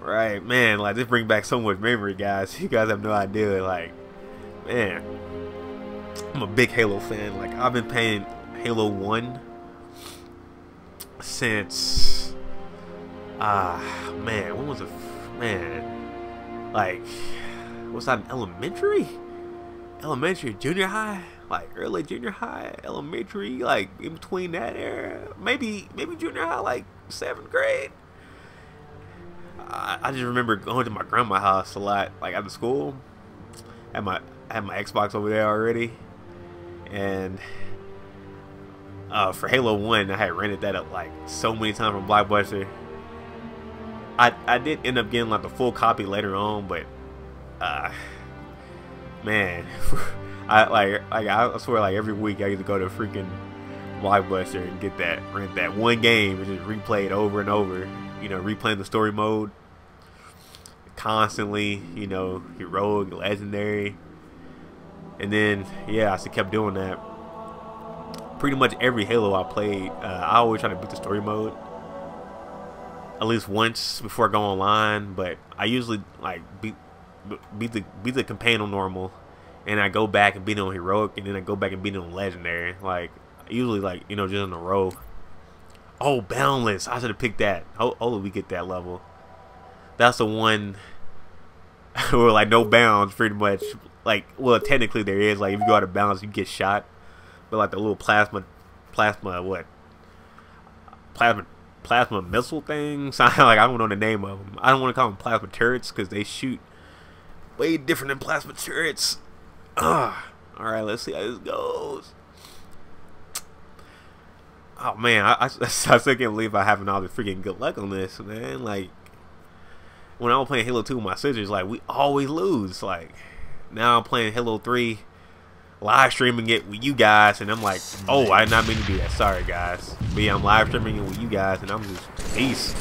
Speaker 1: Right, man. Like this bring back so much memory, guys. (laughs) You guys have no idea. Like, man, I'm a big Halo fan. Like, I've been playing Halo One since Ah, uh, man, when was it? Man, like, was that elementary? Elementary, junior high, like early junior high, elementary, like in between that era, maybe maybe junior high, like seventh grade. I, I just remember going to my grandma's house a lot, like after school. Had my I had my Xbox over there already, and uh, for Halo One, I had rented that up like so many times from Blockbuster I I did end up getting like the full copy later on, but uh, man, (laughs) I like like I swear like every week I used to go to freaking Blockbuster and get that rent that one game and just replay it over and over. You know, replaying the story mode constantly. You know, heroic, legendary, and then yeah, I just kept doing that. Pretty much every Halo I played, uh, I always try to beat the story mode at least once before I go online, but I usually like beat beat the beat the campaign on normal, and I go back and beat it on heroic, and then I go back and beat it on legendary. Like usually, like you know, just in a row. Oh, boundless! I should have picked that. Hopefully, we get that level. That's the one (laughs) where like no bounds, pretty much. Like, well, technically there is. Like, if you go out of bounds, you get shot. But like the little plasma, plasma what? Plasma, plasma missile things. (laughs) like I don't know the name of them. I don't want to call them plasma turrets because they shoot way different than plasma turrets. Ah, all right, let's see how this goes. Oh man, I, I, (laughs) I still can't believe I having all the freaking good luck on this, man. Like when I was playing Halo 2 with my sisters, like we always lose. Like now I'm playing Halo 3, live streaming it with you guys, and I'm like, oh, I did not mean to do that. Sorry, guys. But yeah, I'm live streaming it with you guys, and I'm just peace.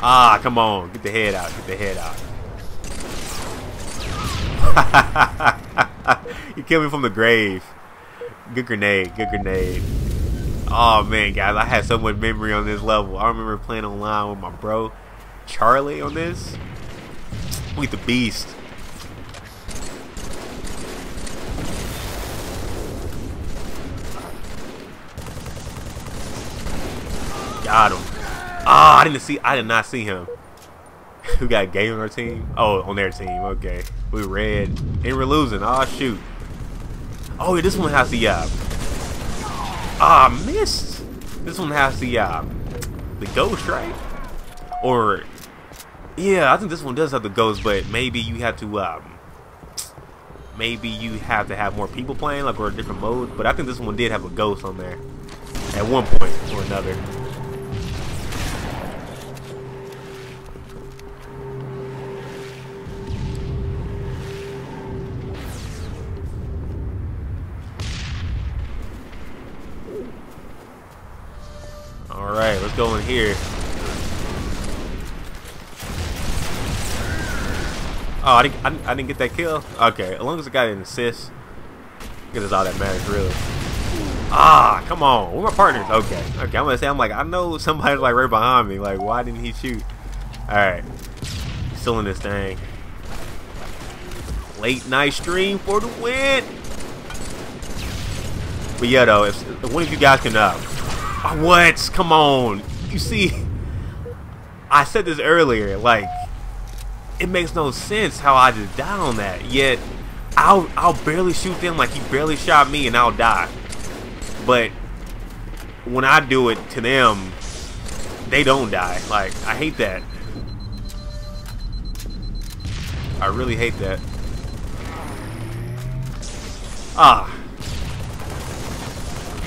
Speaker 1: Ah, come on, get the head out, get the head out. (laughs) you killed me from the grave. Good grenade, good grenade. Oh man, guys, I had so much memory on this level. I remember playing online with my bro, Charlie, on this. We the beast. Got him. Ah, oh, I didn't see. I did not see him. (laughs) Who got gay on our team? Oh, on their team. Okay, we red and we're losing. Oh shoot. Oh, yeah, this one has the uh. Ah, missed. This one has the uh, the ghost, right? Or yeah, I think this one does have the ghost, but maybe you have to um, maybe you have to have more people playing, like or a different mode. But I think this one did have a ghost on there at one point or another. Go in here. Oh, I didn't, I I didn't get that kill? Okay, as long as the guy didn't assist, because that's all that matters, really. Ah, come on. Where my partners? Okay. Okay, I'm going to say, I'm like, I know somebody's like right behind me. Like, why didn't he shoot? Alright. Still in this thing. Late night stream for the win. But yeah, though, if, if one of you guys can, uh, what? Come on. You see, I said this earlier, like, it makes no sense how I just die on that. Yet, I'll, I'll barely shoot them like he barely shot me and I'll die. But, when I do it to them, they don't die. Like, I hate that. I really hate that. Ah.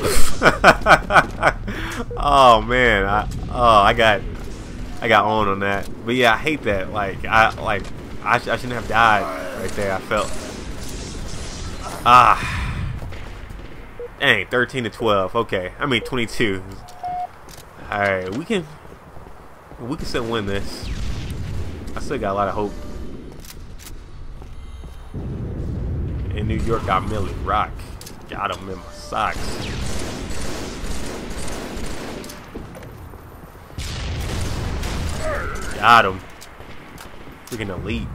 Speaker 1: (laughs) oh man, I oh I got I got on on that. But yeah, I hate that. Like I like I, sh I shouldn't have died right there. I felt ah dang 13 to 12. Okay, I mean 22. All right, we can we can still win this. I still got a lot of hope. In New York, got Milly Rock. Got him in my socks. Got him. Freaking elite.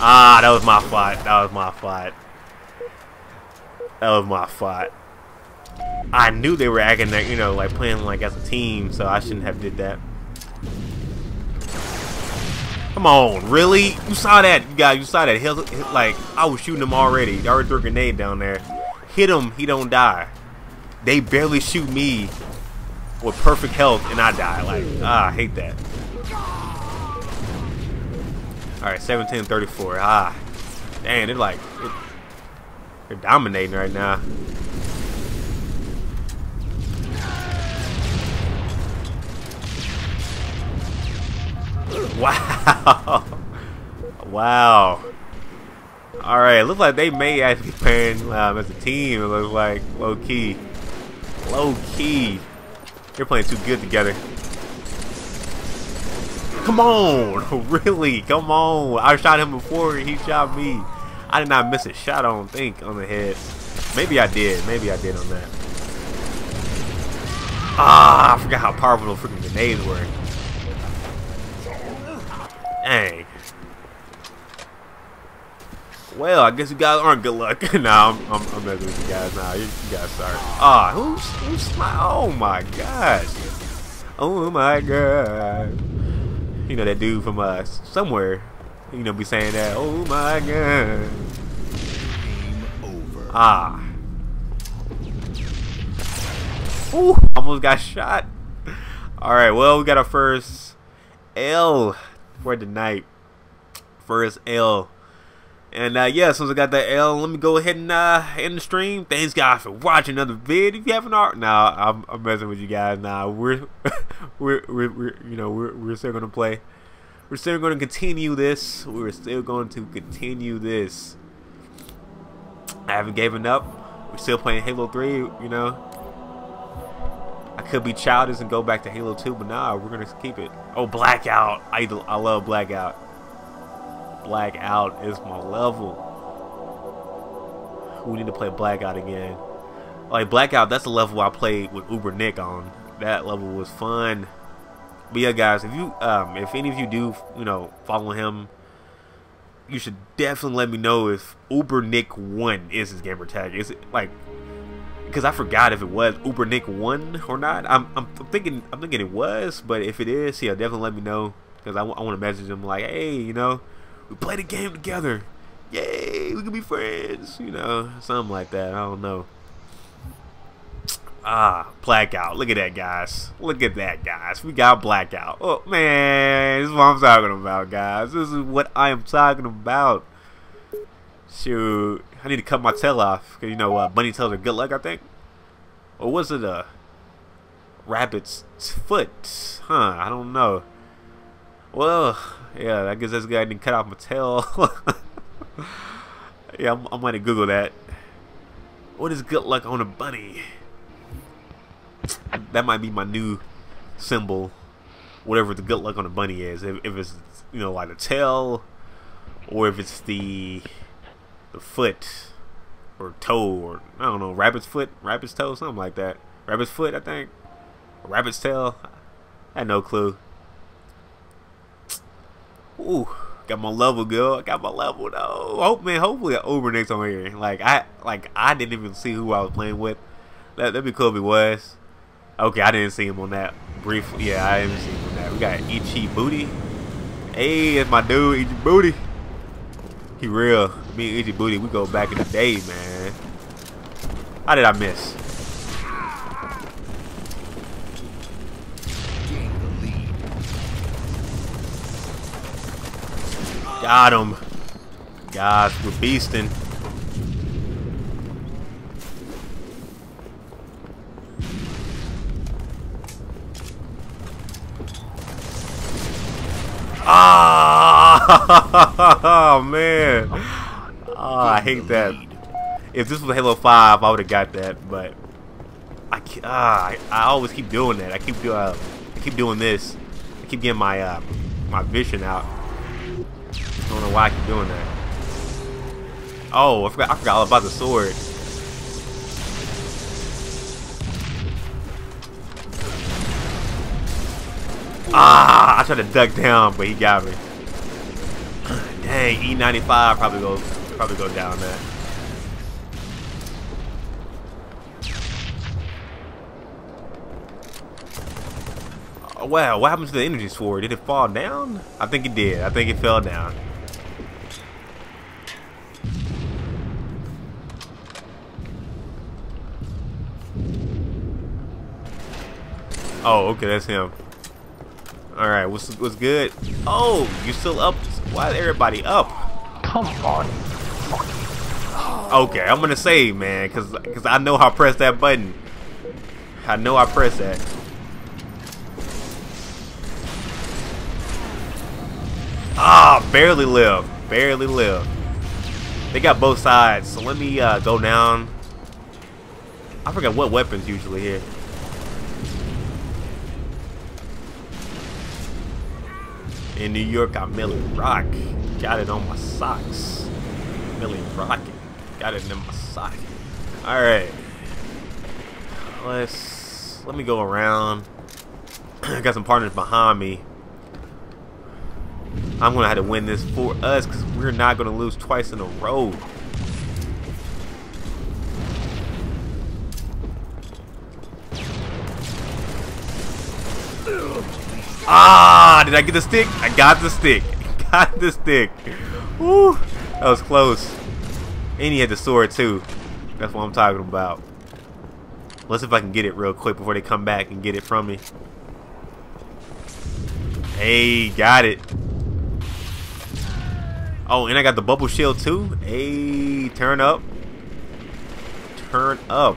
Speaker 1: Ah, that was my fight. That was my fight. That was my fight. I knew they were acting like, you know, like playing like as a team, so I shouldn't have did that. Come on, really? You saw that, you guys, you saw that. He, like, I was shooting him already. I already threw a grenade down there. Hit him, he don't die. They barely shoot me with perfect health and I die. Like, ah, I hate that. Alright, 1734. Ah. Dang, they're like, they're dominating right now. (laughs) Wow. wow. Alright, looks like they may actually be playing um, as a team. It looks like low key. Low key. They're playing too good together. Come on! (laughs) really? Come on! I shot him before he shot me. I did not miss a shot, I don't think, on the head. Maybe I did. Maybe I did on that. Ah, I forgot how powerful those freaking grenades were. Dang. Well, I guess you guys aren't good luck. (laughs) nah, I'm, I'm, I'm messing with you guys now. You, you guys sorry. Ah, who's, who's my, oh my gosh. Oh my god. You know that dude from uh, somewhere. You know, be saying that. Oh my god.
Speaker 3: Game over.
Speaker 1: Ah. Ooh, almost got shot. Alright, well, we got our first L for tonight night. First L. And uh, yeah, since I got that L, let me go ahead and uh, end the stream. Thanks guys for watching another vid. If you haven't already, nah, I'm, I'm messing with you guys. Nah, we're, (laughs) we're, we're, we're, you know, we're, we're still gonna play. We're still gonna continue this. We're still going to continue this. I haven't given up. We're still playing Halo 3. You know, I could be childish and go back to Halo 2, but nah, we're gonna keep it. Oh, Blackout! I I love Blackout. Blackout is my level. We need to play Blackout again. Like Blackout, that's the level I played with Uber Nick on. That level was fun. But yeah, guys, if you, um, if any of you do, you know, follow him, you should definitely let me know if Uber Nick One is his gamer tag. Is it like? Because I forgot if it was Uber Nick One or not. I'm, I'm thinking, I'm thinking it was, but if it is, yeah, definitely let me know. Because I, I want to message him like, hey, you know, we played a game together. Yay, we can be friends. You know, something like that. I don't know. Ah, blackout. Look at that, guys. Look at that, guys. We got blackout. Oh, man. This is what I'm talking about, guys. This is what I am talking about. Shoot. I need to cut my tail off. Because, you know, uh, bunny tails are good luck, I think. Or was it a rabbit's foot? Huh, I don't know. Well, yeah, I guess that's guy didn't cut off my tail. (laughs) yeah, I'm, I'm going to Google that. What is good luck on a bunny? that might be my new symbol, whatever the good luck on a bunny is. If, if it's you know like the tail, or if it's the the foot or toe, or I don't know, rabbit's foot, rabbit's toe, something like that. Rabbit's foot, I think. Rabbit's tail. I had no clue. Ooh, got my level, girl. I got my level though. Hope man, hopefully I Uber Nick's on here. Like I like I didn't even see who I was playing with. That that'd be cool if it was. Okay, I didn't see him on that briefly. Yeah, I didn't see him on that. We got Ichi Booty. Hey, that's my dude, Ichi Booty. He real. Me and Ichi Booty, we go back in the day, man. How did I miss? Got him. Guys, we're beasting. Ah, (laughs) oh, man. Oh, I hate that. If this was Halo 5, I would have got that, but I, ah, I, I always keep doing that. I keep uh, I keep doing this. I keep getting my uh, my vision out. I don't know why I keep doing that. Oh, I forgot, I forgot all about the sword. Ah, I tried to duck down, but he got me. (clears throat) Dang, E95 probably go probably go down there. Oh, wow, what happened to the energy sword? Did it fall down? I think it did. I think it fell down. Oh, okay, that's him. All right, what's what's good? Oh, you still up? Why is everybody up?
Speaker 2: Come on.
Speaker 1: Okay, I'm gonna save, man, cause cause I know how to press that button. I know I press that. Ah, barely live, barely live. They got both sides, so let me uh, go down. I forgot what weapons usually here. In New York, I'm Milly Rock. Got it on my socks. Milly Rocket. Got it in my sock. Alright. Let's let me go around. I (clears throat) got some partners behind me. I'm gonna have to win this for us because we're not gonna lose twice in a row. Ah, did I get the stick? I got the stick. (laughs) Got the stick. Woo, that was close. And he had the sword too. That's what I'm talking about. Let's see if I can get it real quick before they come back and get it from me. Hey, got it. Oh, and I got the bubble shield too. Hey, turn up. Turn up.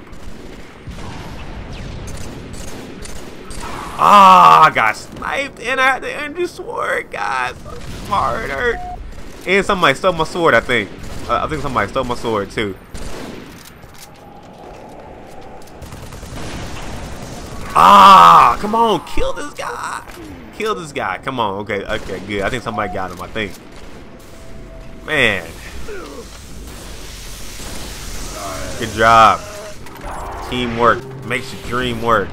Speaker 1: Ah, I got sniped and I had the energy sword, guys. Hard hurt. And somebody stole my sword, I think. Uh, I think somebody stole my sword too. Ah, come on, kill this guy. Kill this guy. Come on. Okay, okay, good. I think somebody got him, I think. Man. Good job. Teamwork makes your dream work.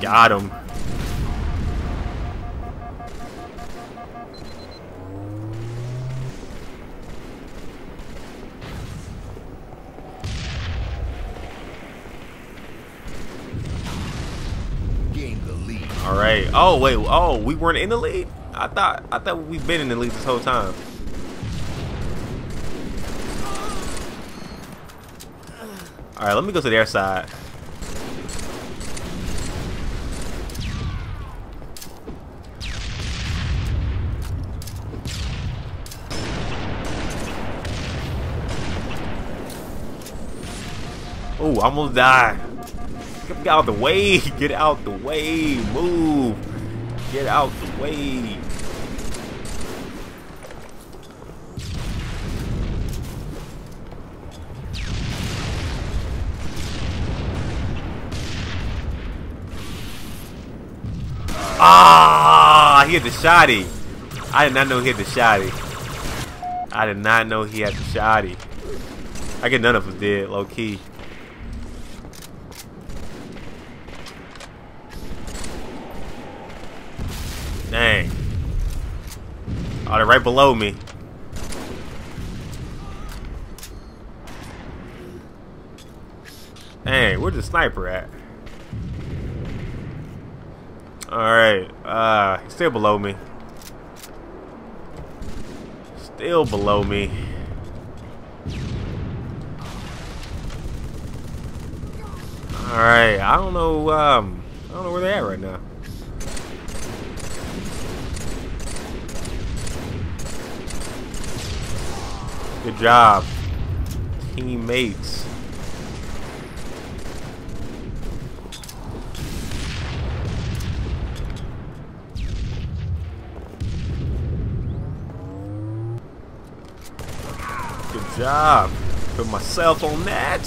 Speaker 1: Got him.
Speaker 3: Gain the lead.
Speaker 1: All right. Oh wait. Oh, we weren't in the lead. I thought. I thought we've been in the lead this whole time. All right. Let me go to their side. Oh, I almost die. Get out the way. Get out the way. Move. Get out the way. Ah, he had the shotty. I did not know he had the shotty. I did not know he had the shotty. I get none of us did, low key. Dang. Oh, they're right below me. Dang, where's the sniper at? Alright, uh, he's still below me. Still below me. Alright, I don't know, um, I don't know where they're at right now. Good job, teammates. Good job. Put myself on that.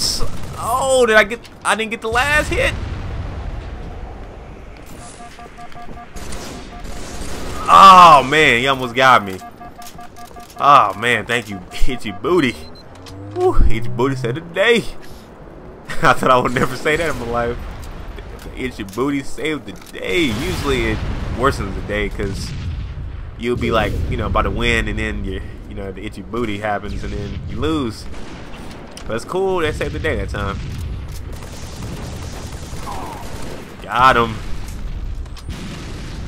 Speaker 1: Oh, did I get? I didn't get the last hit. Oh man, he almost got me. Oh man, thank you, (laughs) Itchy Booty. Woo, Itchy Booty said the day. (laughs) I thought I would never say that in my life. Itchy Booty saved the day. Usually it worsens the day because you'll be like, you know, about to win and then you, you know, the Itchy Booty happens and then you lose. But it's cool. They saved the day that time. Got him.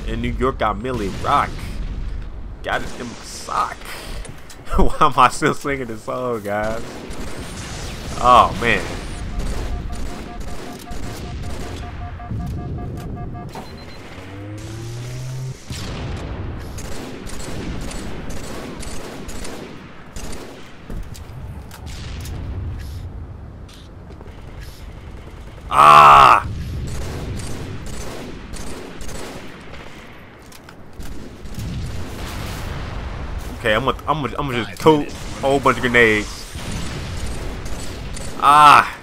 Speaker 1: In New York, got Milly Rock. Got my sock. (laughs) Why am I still singing this song, guys? Oh, man. I'm gonna, I'm gonna, just tote a whole bunch of grenades. Ah!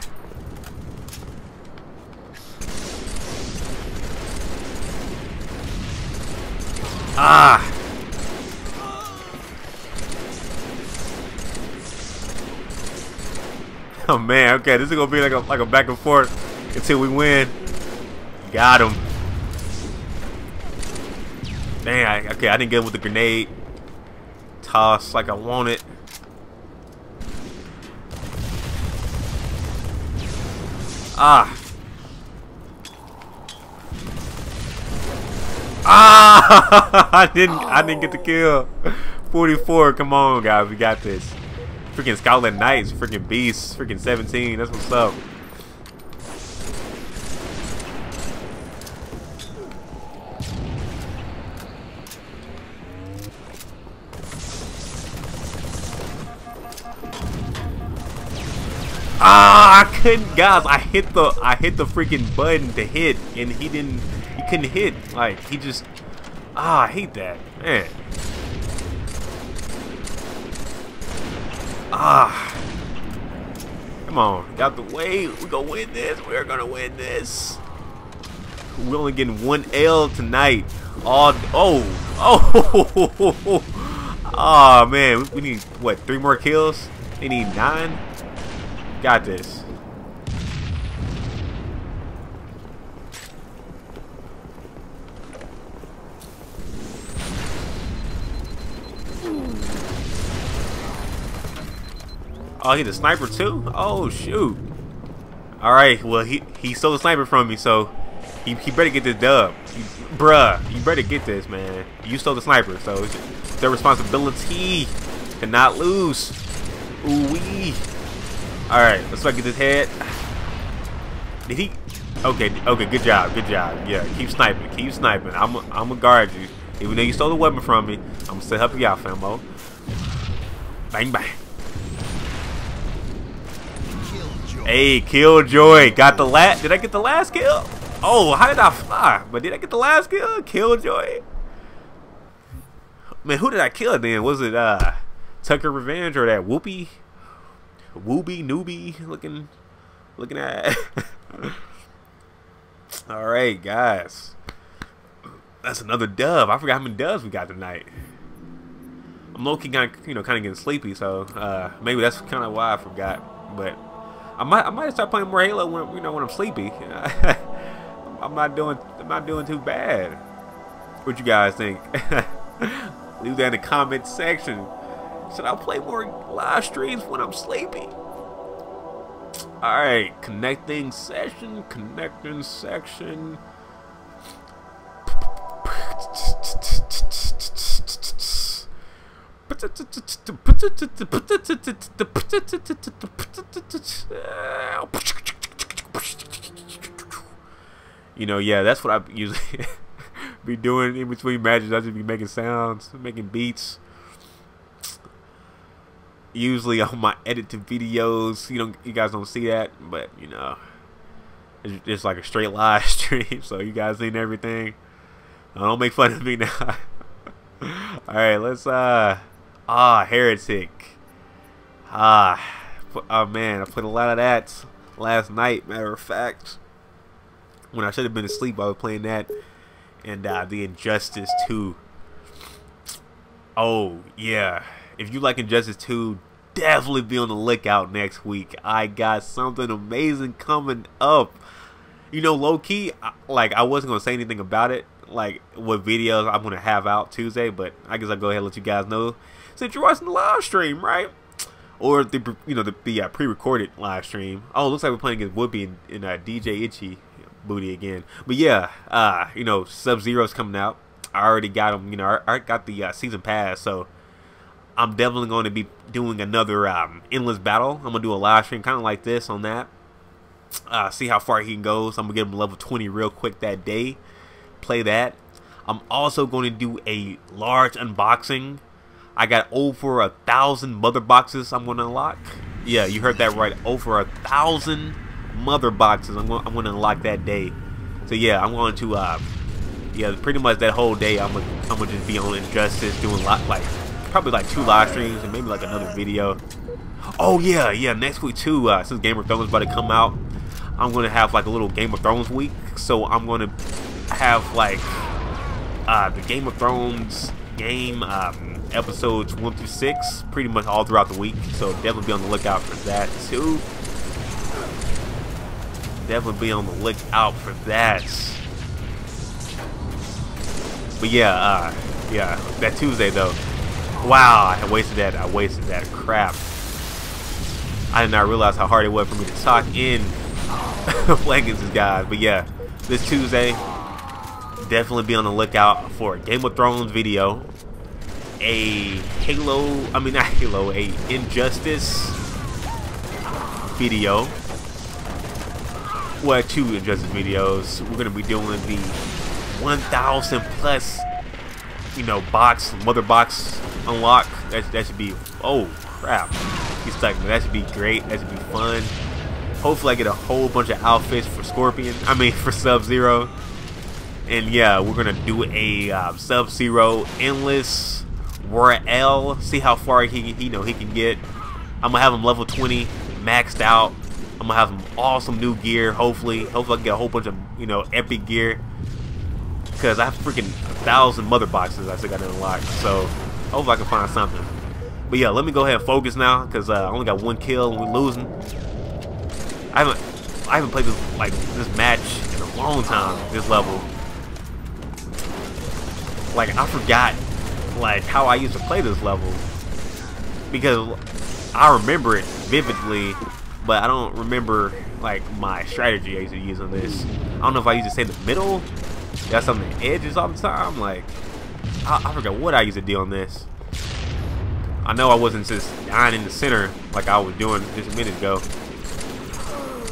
Speaker 1: Ah! Oh man, okay, this is gonna be like a like a back and forth until we win. Got him. Man, I, okay, I didn't get him with the grenade. Toss like I wanted. Ah. Ah! (laughs) I didn't. I didn't get the kill. 44. Come on, guys. We got this. Freaking Scarlet Knights. Freaking Beasts. Freaking 17. That's what's up. Ah, I couldn't, guys. I hit the, I hit the freaking button to hit, and he didn't, he couldn't hit. Like he just, ah, I hate that, man. Ah, come on, got the way. We gonna win this. We're gonna win this. We're only getting one L tonight. All, oh, oh, oh, (laughs) man. We need what? Three more kills. They need nine. Got this. Oh, he's a sniper too? Oh, shoot. Alright, well, he, he stole the sniper from me, so he, he better get this dub. Bruh, you better get this, man. You stole the sniper, so it's their responsibility to not lose. Ooh-wee. Alright, let's look at this head. Did he? Okay, okay, good job, good job. Yeah, keep sniping, keep sniping. I'm I'm gonna guard you. Even though you stole the weapon from me, I'm gonna still help you out, famo. Bang, bang. Hey, Killjoy. Got the last. Did I get the last kill? Oh, how did I fly? But did I get the last kill? Killjoy. Man, who did I kill then? Was it uh Tucker Revenge or that Whoopi? Wooby newbie looking looking at (laughs) Alright guys. That's another dub. I forgot how many dubs we got tonight. I'm low key kind of, you know, kind of getting sleepy, so uh, maybe that's kind of why I forgot. But I might, I might start playing more Halo when, you know, when I'm sleepy. (laughs) I'm not doing, I'm not doing too bad. What you guys think? (laughs) Leave that in the comment section. Should I'll play more live streams when I'm sleepy? Alright, connecting session, connecting section. You know, yeah, that's what I usually (laughs) be doing in between matches. I just be making sounds, making beats usually on my edited videos. You know you guys don't see that but you know it's just like a straight live (laughs) stream so you guys seen everything. Don't make fun of me (laughs) now. All right let's uh ah heretic. Ah oh man i played a lot of that last night matter of fact. When i should have been asleep i was playing that and uh the injustice 2 oh yeah if you like Injustice 2, definitely be on the lookout next week. I got something amazing coming up. You know, low key, like I wasn't gonna say anything about it, like what videos I'm gonna have out Tuesday, but I guess I'll go ahead and let you guys know since you're watching the live stream, right? Or the you know the, the pre-recorded live stream. Oh, looks like we're playing against Whoopi and, and uh, DJ Itchy booty again. But yeah, uh, you know Sub Zero's coming out. I already got him. You know, I, I got the uh, season pass, so I'm definitely going to be doing another um, endless battle. I'm gonna do a live stream kind of like this on that. Uh, see how far he goes. I'm gonna get him level 20 real quick that day. Play that. I'm also going to do a large unboxing. I got over a thousand mother boxes I'm going to unlock. Yeah, you heard that right. Over a thousand mother boxes I'm going, I'm going to unlock that day. So yeah, I'm going to, uh, yeah, pretty much that whole day I'm gonna, I'm gonna just be on Injustice doing lot like probably like two live streams and maybe like another video. Oh yeah, yeah. Next week too, uh, since Game of Thrones about to come out, I'm gonna have like a little Game of Thrones week. So I'm gonna have like uh, the Game of Thrones game um, episodes one through six, pretty much all throughout the week. So definitely be on the lookout for that too. definitely be on the lookout for that. But yeah, uh, yeah, that Tuesday though. Wow, I wasted that. I wasted that crap. I did not realize how hard it was for me to talk in (laughs) these guys. But yeah, this Tuesday, definitely be on the lookout for a Game of Thrones video, a Halo, I mean (laughs) not Halo, a Injustice video. Well, two Injustice videos. We're gonna be doing the 1,000 plus, you know, box, mother box unlock. That, that should be, oh crap. He's stuck, man. That should be great. That should be fun. Hopefully I get a whole bunch of outfits for Scorpion. (laughs) I mean, for Sub-Zero. And yeah, we're going to do a uh, Sub-Zero Endless Royale. See how far he, he, you know, he can get. I'm going to have him level 20, maxed out. I'm to have him awesome new gear, hopefully. Hopefully I can get a whole bunch of, you know, epic gear. Because I have freaking a thousand mother boxes I still got to unlock. So, hopefully I can find something. But yeah, let me go ahead and focus now because uh, I only got one kill and we're losing. I haven't I haven't played this like this match in a long time. This level, like I forgot like how I used to play this level because I remember it vividly, but I don't remember like my strategy I used to use on this. I don't know if I used to stay in the middle. Got some of the edges all the time. Like I, I forgot what I used to do on this. I know I wasn't just dying in the center like I was doing just a minute ago.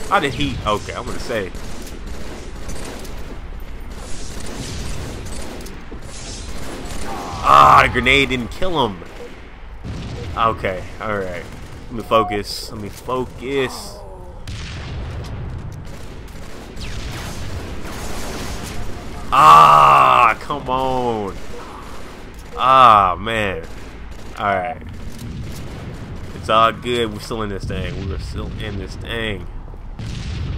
Speaker 1: How did he? Okay, I'm gonna say. Ah, the grenade didn't kill him. Okay, alright. Let me focus. Let me focus. Ah, come on. Ah, man. Alright. It's all good. We're still in this thing. We're still in this thing.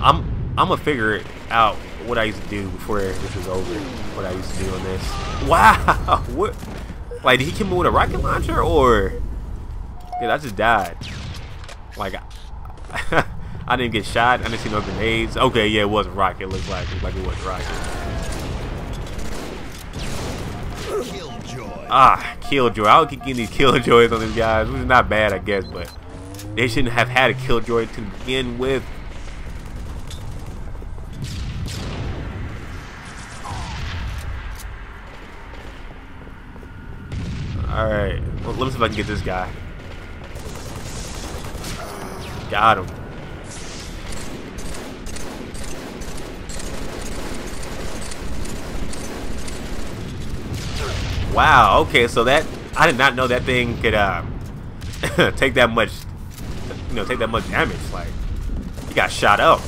Speaker 1: I'm I'm gonna figure it out what I used to do before this was over. What I used to do on this. Wow! (laughs) What? Like, did he kill me with a rocket launcher or? Dude, I just died. Like, I, (laughs) I didn't get shot. I didn't see no grenades. Okay, yeah, it was a rocket. It looked like it, like it was a rocket.
Speaker 3: Killjoy.
Speaker 1: Ah, Killjoy. I don't keep getting these Killjoys on these guys, which is not bad, I guess, but they shouldn't have had a Killjoy to begin with. Alright, well, let me see if I can get this guy. Got him. Wow, okay, so that I did not know that thing could uh, (laughs) take that much you know, take that much damage. Like he got shot up.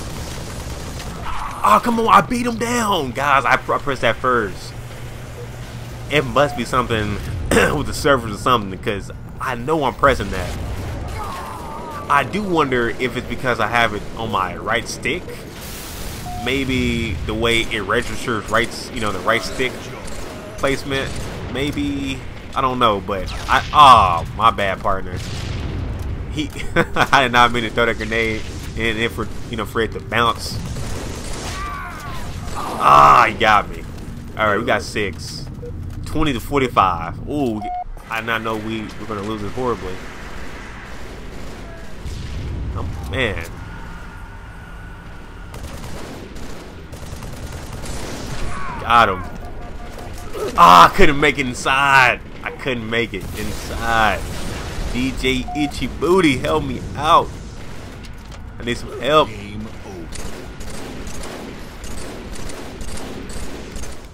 Speaker 1: Oh come on, I beat him down. Guys, I, I pressed that first. It must be something (clears throat) with the servers or something because I know I'm pressing that. I do wonder if it's because I have it on my right stick. Maybe the way it registers right, you know, the right stick placement. Maybe I don't know, but I oh my bad partner. He (laughs) I did not mean to throw that grenade and for you know for it to bounce. Ah, he got me. All right, we got six. 20 to 45. Ooh, I not know we, we're gonna lose it horribly. Oh man. Got him. Ah, I couldn't make it inside. I couldn't make it inside. DJ Itchy Booty, help me out. I need some help.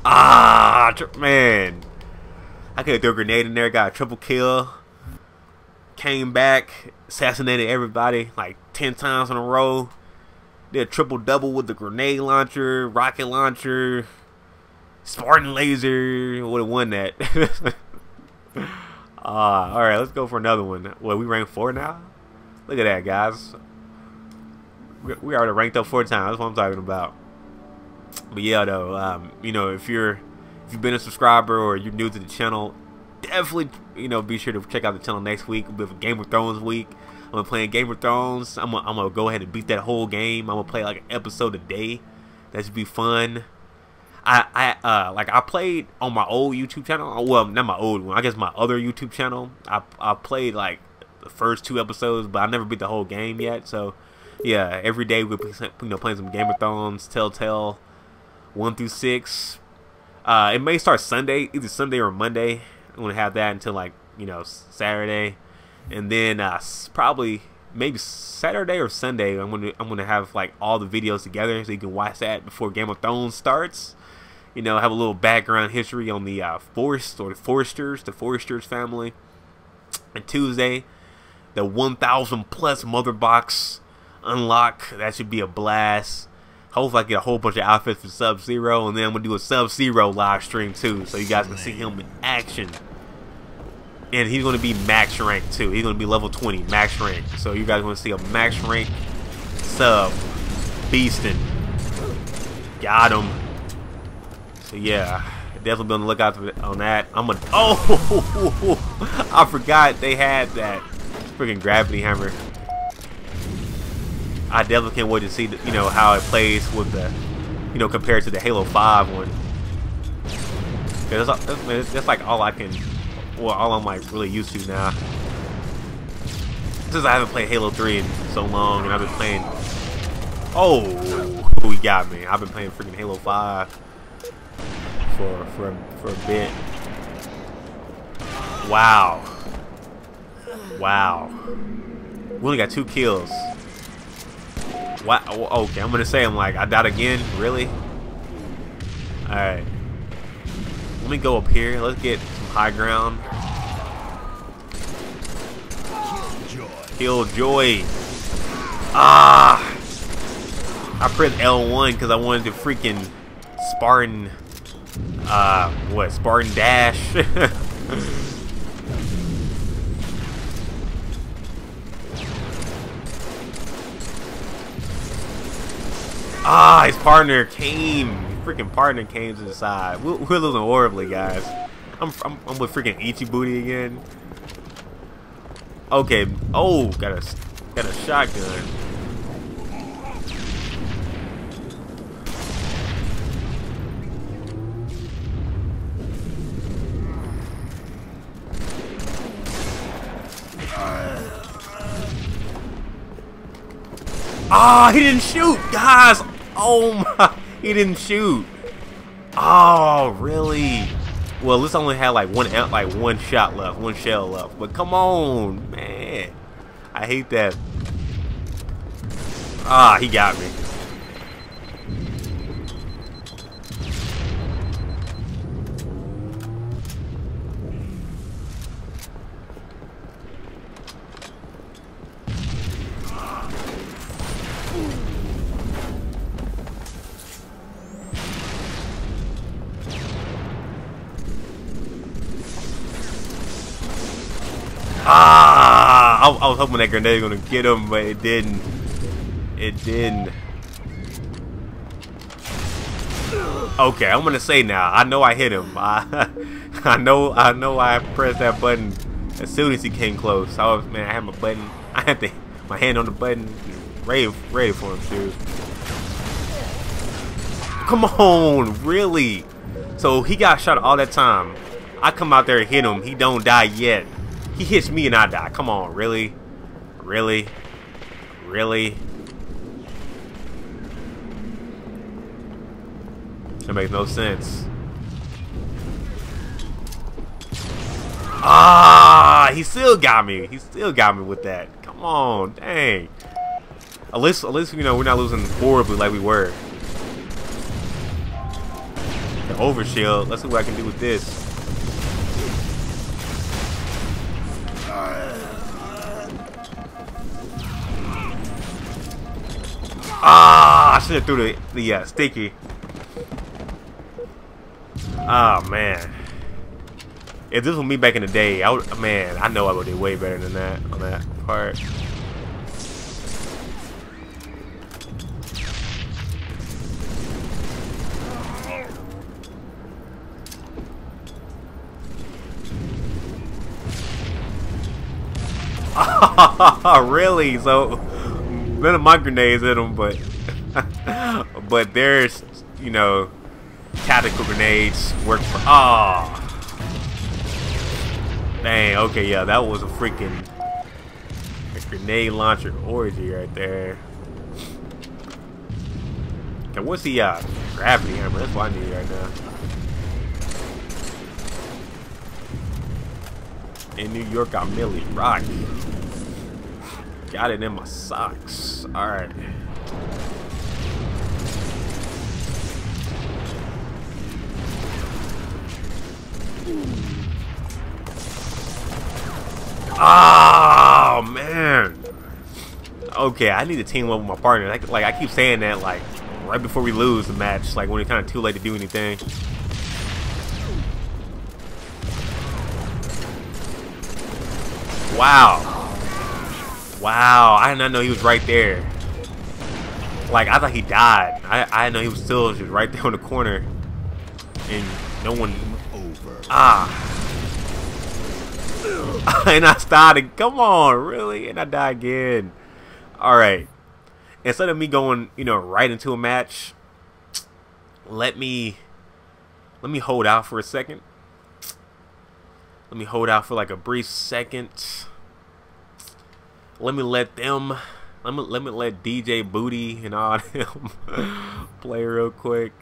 Speaker 1: Ah, man. I could have threw a grenade in there, got a triple kill. Came back, assassinated everybody like 10 times in a row. Did a triple double with the grenade launcher, rocket launcher, Spartan laser. Would have won that. Ah, (laughs) all right, let's go for another one. Well, we ranked four now. Look at that, guys. We we already ranked up four times. That's what I'm talking about. But yeah, though, um, you know, if you're if you've been a subscriber or you're new to the channel, definitely you know be sure to check out the channel next week. A Game of Thrones week. I'm gonna play Game of Thrones. I'm gonna, I'm gonna go ahead and beat that whole game. I'm gonna play like an episode a day. That should be fun. I I uh like I played on my old YouTube channel. Well, not my old one. I guess my other YouTube channel. I I played like the first two episodes, but I never beat the whole game yet. So yeah, every day we're you know playing some Game of Thrones, Telltale, one through six. Uh, it may start Sunday, either Sunday or Monday. I'm gonna have that until like you know Saturday, and then uh, probably maybe Saturday or Sunday. I'm gonna I'm gonna have like all the videos together so you can watch that before Game of Thrones starts. You know, have a little background history on the uh, Forest or the Forresters, the Forresters family. And Tuesday, the 1,000 plus mother box unlock. That should be a blast. Hopefully, I get a whole bunch of outfits for Sub Zero, and then I'm gonna do a Sub Zero live stream too, so you guys can see him in action. And he's gonna be max rank too. He's gonna be level 20 max rank. So you guys to see a max rank sub beasting. Got him. Yeah, definitely be on the lookout on that. I'm gonna. (laughs) Oh, I forgot they had that freaking gravity hammer. I definitely can't wait to see, the, you know, how it plays with the, you know, compared to the Halo 5 one. That's, that's, that's like all I can, well, all I'm like really used to now. Since I haven't played Halo 3 in so long, and I've been playing. Oh, he got me. I've been playing freaking Halo 5 for for for a bit. Wow. Wow. We only got two kills. What? Okay, I'm gonna say I'm like I died again. Really? All right. Let me go up here. Let's get some high ground. Kill joy. Ah! I pressed L1 because I wanted to freaking Spartan. Uh, what? Spartan dash. (laughs) Ah, his partner came. Freaking partner came to the side. We're, we're losing horribly, guys. I'm, I'm, I'm with freaking Itchy Booty again. Okay. Oh, got a got a shotgun. Ah, oh, he didn't shoot, guys. Oh my, he didn't shoot. Oh, really? Well, this only had like one like one shot left, one shell left. But come on, man. I hate that. Ah, he got me. Ah! I, I, was hoping that grenade was gonna get him, but it didn't. It didn't. Okay, I'm gonna say now. I know I hit him. I, (laughs) I know. I know. I pressed that button as soon as he came close. I was man. I had my button. (laughs) I had the, my hand on the button, ready, ready for him, dude. Come on, really? So he got shot all that time. I come out there and hit him. He don't die yet. He hits me and I die. Come on, really? Really? Really? That makes no sense. Ah, he still got me. He still got me with that. Come on, dang. At least, at least you know we're not losing horribly like we were. The overshield. Let's see what I can do with this. Ah, I should have threw the, the uh, sticky. Oh, man. If this was me back in the day, I would, man, I know I would do way better than that on that part. (laughs) really? So none of my grenades hit them, but (laughs) but there's you know tactical grenades work for. Ah, oh. dang. Okay, yeah, that was a freaking a grenade launcher orgy right there. Okay, what's the uh, gravity hammer? That's what I need right now. In New York, I'm Rock. Got it in my socks. Alright. Oh man. Okay, I need to team up with my partner. Like, like I keep saying that, like right before we lose the match, like when it's kind of too late to do anything. Wow. Wow, I did not know he was right there. Like, I thought he died. I, I know he was still just right there in the corner. And no one...
Speaker 3: Over.
Speaker 1: Ah. (laughs) and I started. Come on, really? And I die again. Alright. Instead of me going, you know, right into a match, let me... Let me hold out for a second. Let me hold out for like a brief second. Let me let them let me let me let DJ Booty and all (laughs) them play real quick.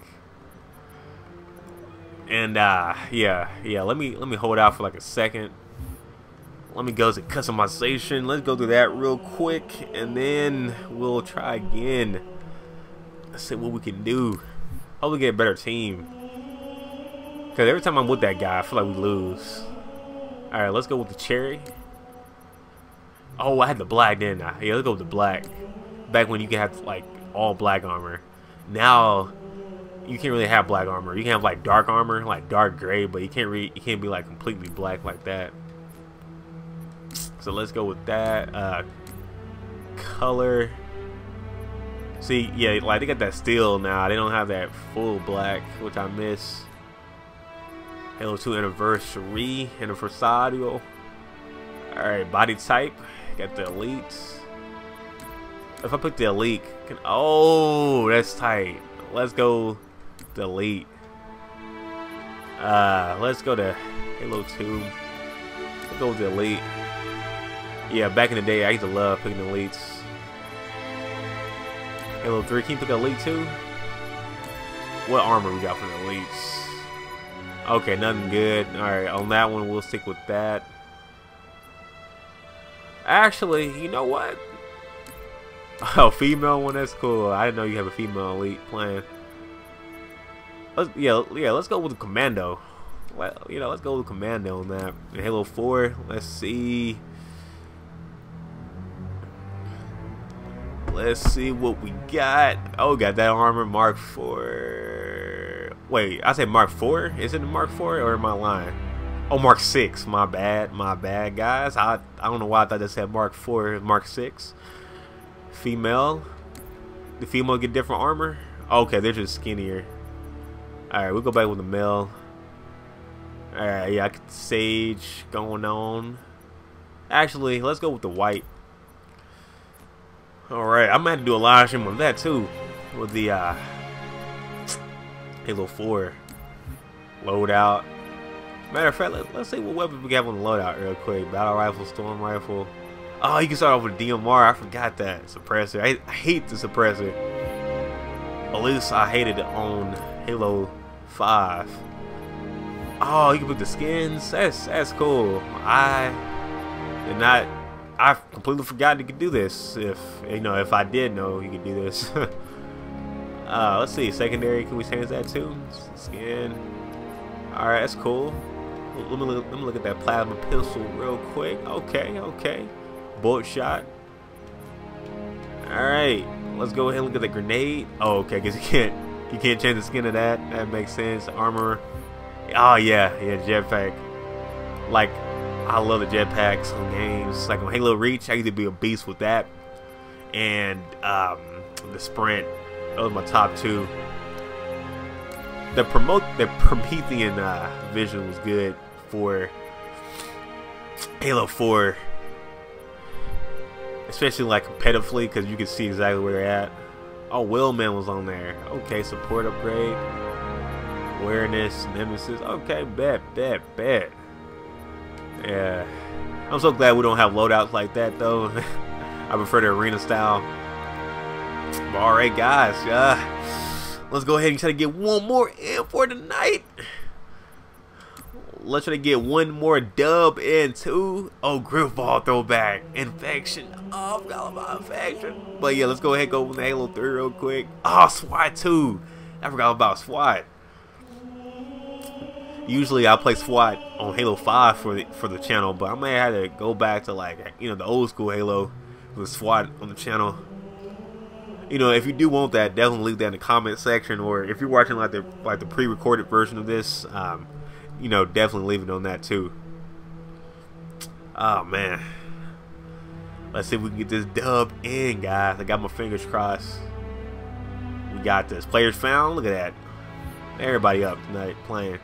Speaker 1: And uh yeah, yeah, let me let me hold out for like a second. Let me go to customization. Let's go through that real quick and then we'll try again. Let's see what we can do. Hopefully get a better team. Cause every time I'm with that guy, I feel like we lose. Alright, let's go with the cherry. Oh, I had the black, didn't I? Yeah, let's go with the black. Back when you could have, like, all black armor. Now, you can't really have black armor. You can have, like, dark armor, like, dark gray, but you can't really, you can't be, like, completely black like that. So let's go with that. Uh, color. See, yeah, like, they got that steel now. They don't have that full black, which I miss. Halo 2 Anniversary, Anniversario. Alright, body type. Got the elite. If I put the elite, can, oh, that's tight. Let's go the elite. Uh, let's go to Halo 2. Let's go the elite. Yeah, back in the day, I used to love picking the elites. Halo 3, can you pick elite too? What armor we got for the elites? Okay, nothing good. Alright, on that one, we'll stick with that. Actually, you know what? (laughs) Oh, female one, that's cool. I didn't know you have a female elite playing. Let's, yeah, yeah, let's go with the commando. Well, you know, let's go with commando on that. In Halo 4, let's see. Let's see what we got. Oh, got that armor Mark 4. Wait, I said Mark 4? Is it Mark 4 or am I lying? Oh, Mark 6. My bad. My bad, guys. I, I don't know why I thought this said Mark 4. Mark 6. Female. The female get different armor? Okay, they're just skinnier. Alright, we'll go back with the male. Alright, yeah, I could Sage going on. Actually, let's go with the white. Alright, I might do a live stream on that too. With the uh, Halo 4 loadout. Matter of fact, let, us see what weapons we have on the loadout real quick. Battle rifle, storm rifle. Oh, you can start off with DMR. I forgot that. Suppressor. I, I hate the suppressor. At least I hated it on Halo 5. Oh, you can put the skins. That's that's cool. I did not. I completely forgot you could do this. If you know, if I did know you could do this. (laughs) uh, let's see. Secondary. Can we change that too? Skin. All right, that's cool. Let me look, let me look at that plasma pistol real quick. Okay, okay. Boltshot. All right, let's go ahead and look at the grenade. Oh, okay. Cause you can't you can't change the skin of that. That makes sense. Armor. Oh yeah, yeah. Jetpack. Like I love the jetpacks on games. Like on Halo Reach, I used to be a beast with that. And um, the sprint. Are my top two. The promote the Promethean uh, vision was good for Halo 4. especially like competitively, because you can see exactly where they're at. Oh, Willman was on there. Okay, support upgrade, awareness, nemesis. Okay, bet, bet, bet. Yeah, I'm so glad we don't have loadouts like that though. (laughs) I prefer the arena style. All right, guys. Uh, let's go ahead and try to get one more in for tonight let's try to get one more dub in too. Oh, Grifball throwback. Infection. Oh, I forgot about Infection. But yeah, let's go ahead and go with Halo 3 real quick. Oh, SWAT 2. I forgot about SWAT. Usually I play SWAT on Halo 5 for the, for the channel, but I may have to go back to like, you know, the old school Halo with SWAT on the channel. You know, if you do want that, definitely leave that in the comment section, or if you're watching like the like the pre-recorded version of this, um, you know, definitely leave it on that too. Oh man. Let's see if we can get this dub in, guys. I got my fingers crossed. We got this. Players found. Look at that. Everybody up tonight playing.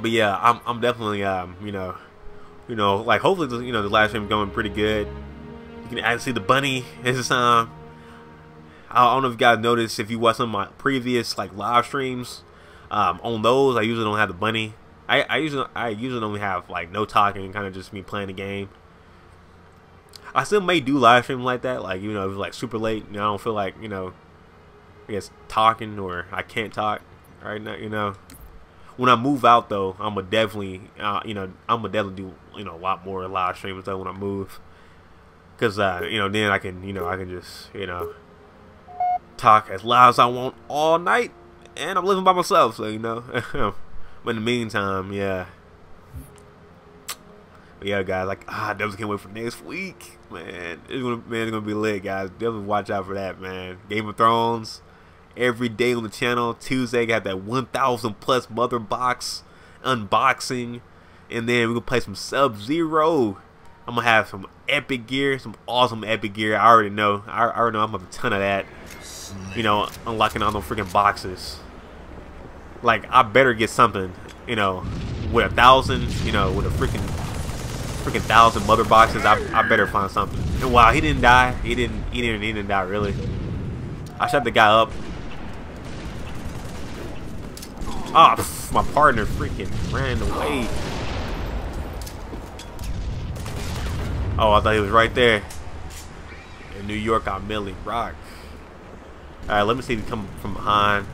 Speaker 1: But yeah, I'm I'm definitely um, you know, you know, like hopefully you know the live stream going pretty good. You can actually see the bunny is um I don't know if you guys noticed if you watch some of my previous like live streams um, on those, I usually don't have the bunny. I, I usually I usually only have like no talking, kind of just me playing the game. I still may do live streams like that, like you know, if it's like super late, and I don't feel like you know, I guess talking or I can't talk right now, you know. When I move out though, I'm gonna definitely, uh, you know, I'm gonna definitely do you know a lot more live streams though when I move, cause uh, you know then I can you know I can just you know talk as loud as I want all night and I'm living by myself, so you know. (laughs) but in the meantime, yeah. But yeah, guys, like ah, definitely can't wait for next week, man. It's gonna man, it's gonna be lit, guys. Definitely watch out for that, man. Game of Thrones every day on the channel. Tuesday got that 1,000 plus mother box unboxing, and then we're gonna play some Sub Zero. I'm gonna have some epic gear, some awesome epic gear. I already know. I, I already know I'm gonna have a ton of that. You know, unlocking all those freaking boxes like I better get something, you know, with a thousand, you know, with a freaking freaking thousand mother boxes. I, I better find something. And wow, he didn't die. He didn't. He didn't. He didn't die. Really. I shot the guy up. Oh, my partner freaking ran away. Oh, I thought he was right there. In New York, I Milly Rock. Alright, let me see if he come from behind.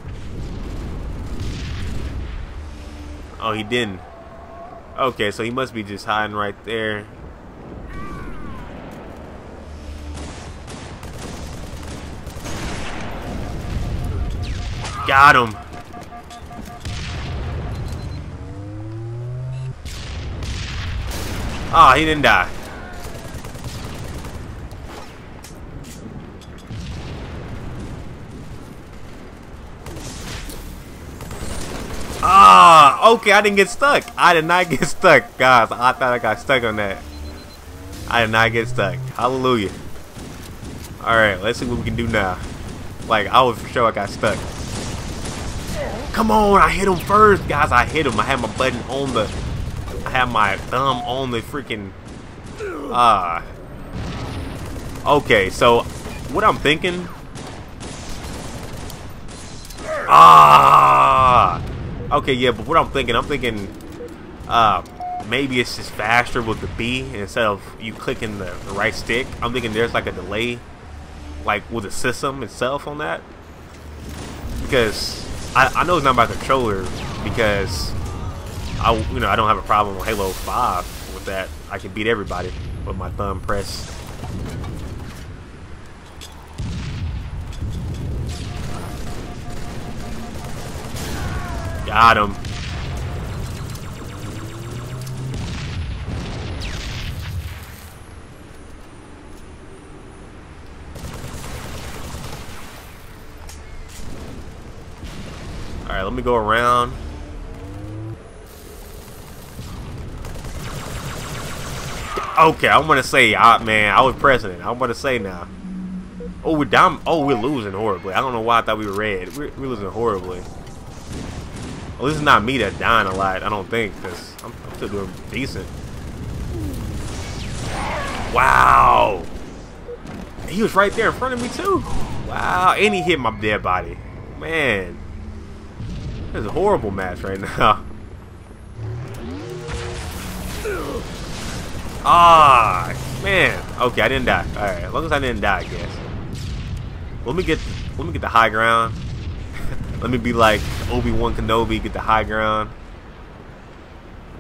Speaker 1: Oh, he didn't. Okay, so he must be just hiding right there. Got him. Ah, oh, he didn't die. Ah, okay, I didn't get stuck. I did not get (laughs) stuck, guys. I thought I got stuck on that. I did not get stuck. Hallelujah. Alright, let's see what we can do now. Like, I was for sure I got stuck. Come on, I hit him first, guys. I hit him. I had my button on the... I had my thumb on the freaking... Ah. Uh, okay, so what I'm thinking... Ah! Okay, yeah, but what I'm thinking, I'm thinking uh, maybe it's just faster with the B instead of you clicking the, the right stick. I'm thinking there's like a delay, like with the system itself on that. Because I, I know it's not my controller because I you know I don't have a problem with Halo 5 with that. I can beat everybody with my thumb press. Got him. Alright, let me go around. Okay, I'm gonna say, uh, man, I was president. I'm gonna say now. Oh, we're down. Oh, we're losing horribly. I don't know why I thought we were red. We're, we're losing horribly. Well, this is not me that's dying a lot, I don't think, because I'm, I'm, still doing decent. Wow. He was right there in front of me too. Wow, and he hit my dead body. Man. This is a horrible match right (laughs) now. Ah, man. Okay, I didn't die. All right, as long as I didn't die, I guess. Let me get, let me get the high ground. Let me be like Obi Wan Kenobi, get the high ground.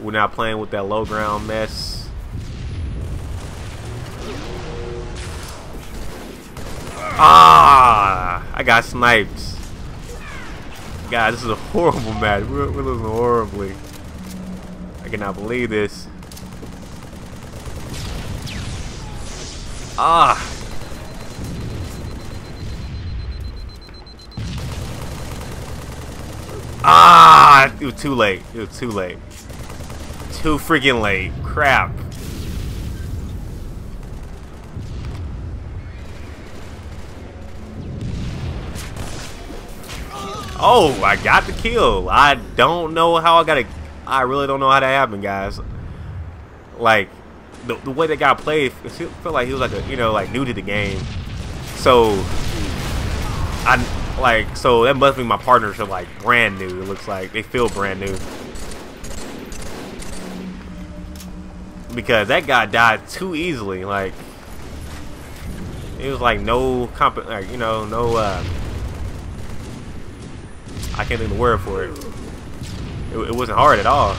Speaker 1: We're not playing with that low ground mess. Ah, I got sniped. God, this is a horrible match. We're, we're losing horribly. I cannot believe this. Ah. It was too late. It was too late. Too freaking late. Crap. Oh, I got the kill. I don't know how I got it. I really don't know how that happened, guys. Like, the, the way that guy played, it felt like he was like a, you know, like new to the game. So, I, like, so that must be my partners are like brand new. It looks like they feel brand new. Because that guy died too easily. Like, it was like no comp, like, you know, no, uh, I can't think of the word for it. It, it wasn't hard at all.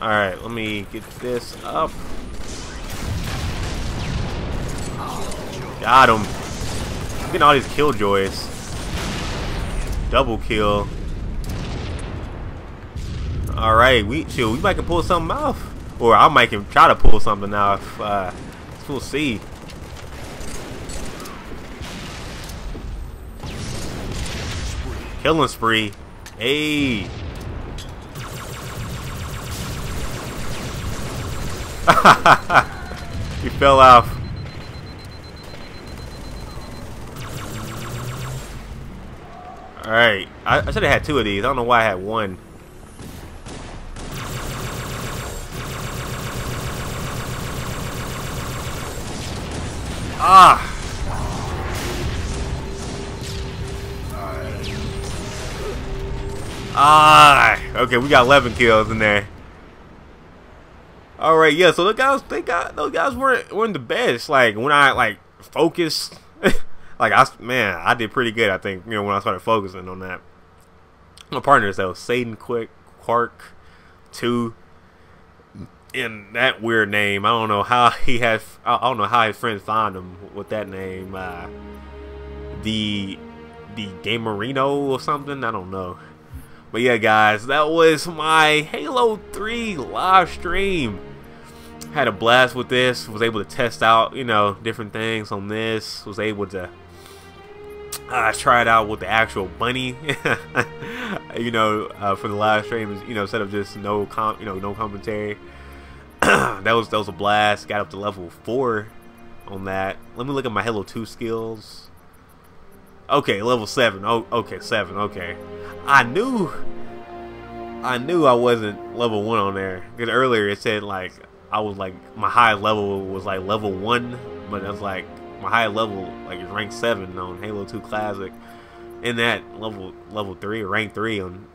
Speaker 1: Alright, let me get this up. Got him. I'm getting all these killjoys. Double kill. Alright, we chill. We might can pull something off. Or I might can try to pull something off. Uh, we'll see. Killing spree. Hey. (laughs) he fell off. Alright. I, I should have had two of these. I don't know why I had one. Ah! Ah, okay, we got 11 kills in there. All right, yeah. So the guys, they got those guys weren't weren't the best. Like when I like focused, (laughs) like I man, I did pretty good. I think you know when I started focusing on that. My partners though, Satan Quick, Quark, two, in that weird name. I don't know how he has. I don't know how his friends found him with that name. Uh, the the Gamerino or something. I don't know. But yeah, guys, that was my Halo 3 live stream. Had a blast with this. Was able to test out, you know, different things on this. Was able to try it out with the actual bunny. (laughs) you know, uh, for the live stream, you know, instead of just no com, you know, no commentary. (clears throat) that was that was a blast. Got up to level four on that. Let me look at my Halo 2 skills. Okay, level seven. Oh, okay, seven. Okay. I knew I knew I wasn't level one on there because earlier it said like I was like my high level was like level one, but it was like my high level like is rank seven on Halo 2 Classic, in that level level three rank three on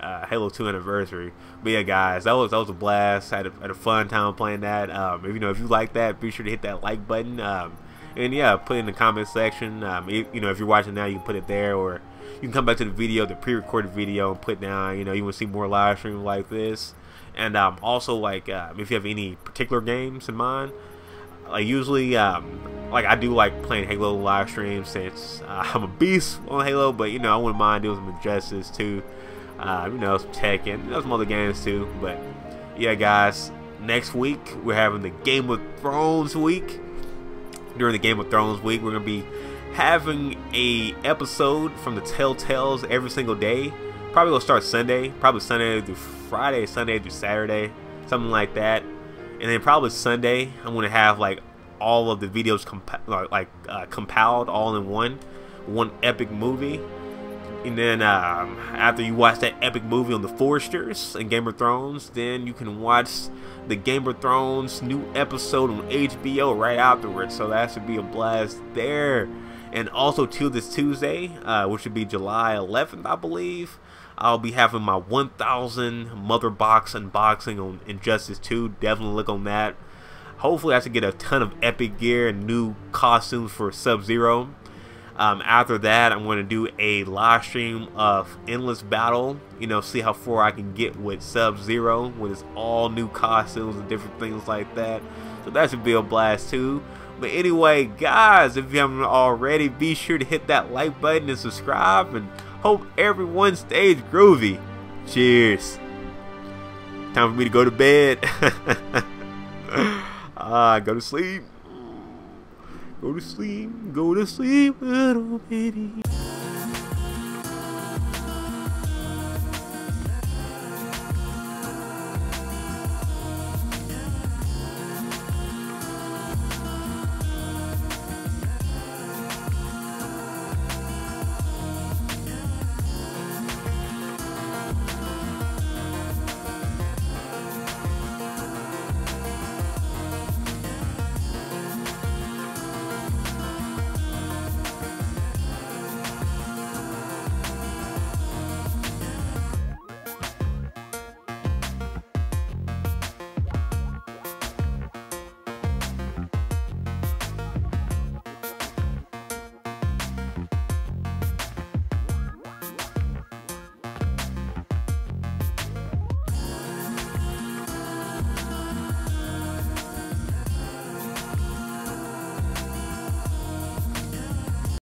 Speaker 1: uh, Halo 2 Anniversary. But yeah, guys, that was that was a blast. Had a, had a fun time playing that. Um, if you know if you like that, be sure to hit that like button. Um, and yeah, put in the comment section. Um, you, you know if you're watching now, you can put it there or you can come back to the video, the pre-recorded video, and put down, you know, you want to see more live streams like this. And um, also, like, uh, if you have any particular games in mind, like usually, um, like I do like playing Halo live streams since uh, (laughs) I'm a beast on Halo, but you know I wouldn't mind doing some Injustice too, uh, you know, some Tekken, you know, some other games too. But yeah, guys, next week we're having the Game of Thrones week. During the Game of Thrones week, we're gonna be having a episode from the Telltales every single day. Probably gonna start Sunday, probably Sunday through Friday, Sunday through Saturday, something like that. And then probably Sunday, I'm gonna have like all of the videos like uh, compiled all in one, one epic movie. And then um, after you watch that epic movie on the Forresters and Game of Thrones, then you can watch the Game of Thrones new episode on HBO right afterwards. So that should be a blast there. And also till this Tuesday, uh, which would be July 11th, I believe, I'll be having my 1000 Mother Box unboxing on Injustice 2. Definitely look on that. Hopefully I should get a ton of epic gear and new costumes for Sub-Zero. Um, after that, I'm going to do a live stream of Endless Battle. You know, see how far I can get with Sub-Zero with its all new costumes and different things like that. So that should be a blast too. But anyway, guys, if you haven't already, be sure to hit that like button and subscribe. And hope everyone stays groovy. Cheers. Time for me to go to bed. (laughs) ah, go to sleep. Go to sleep, go to sleep, little baby.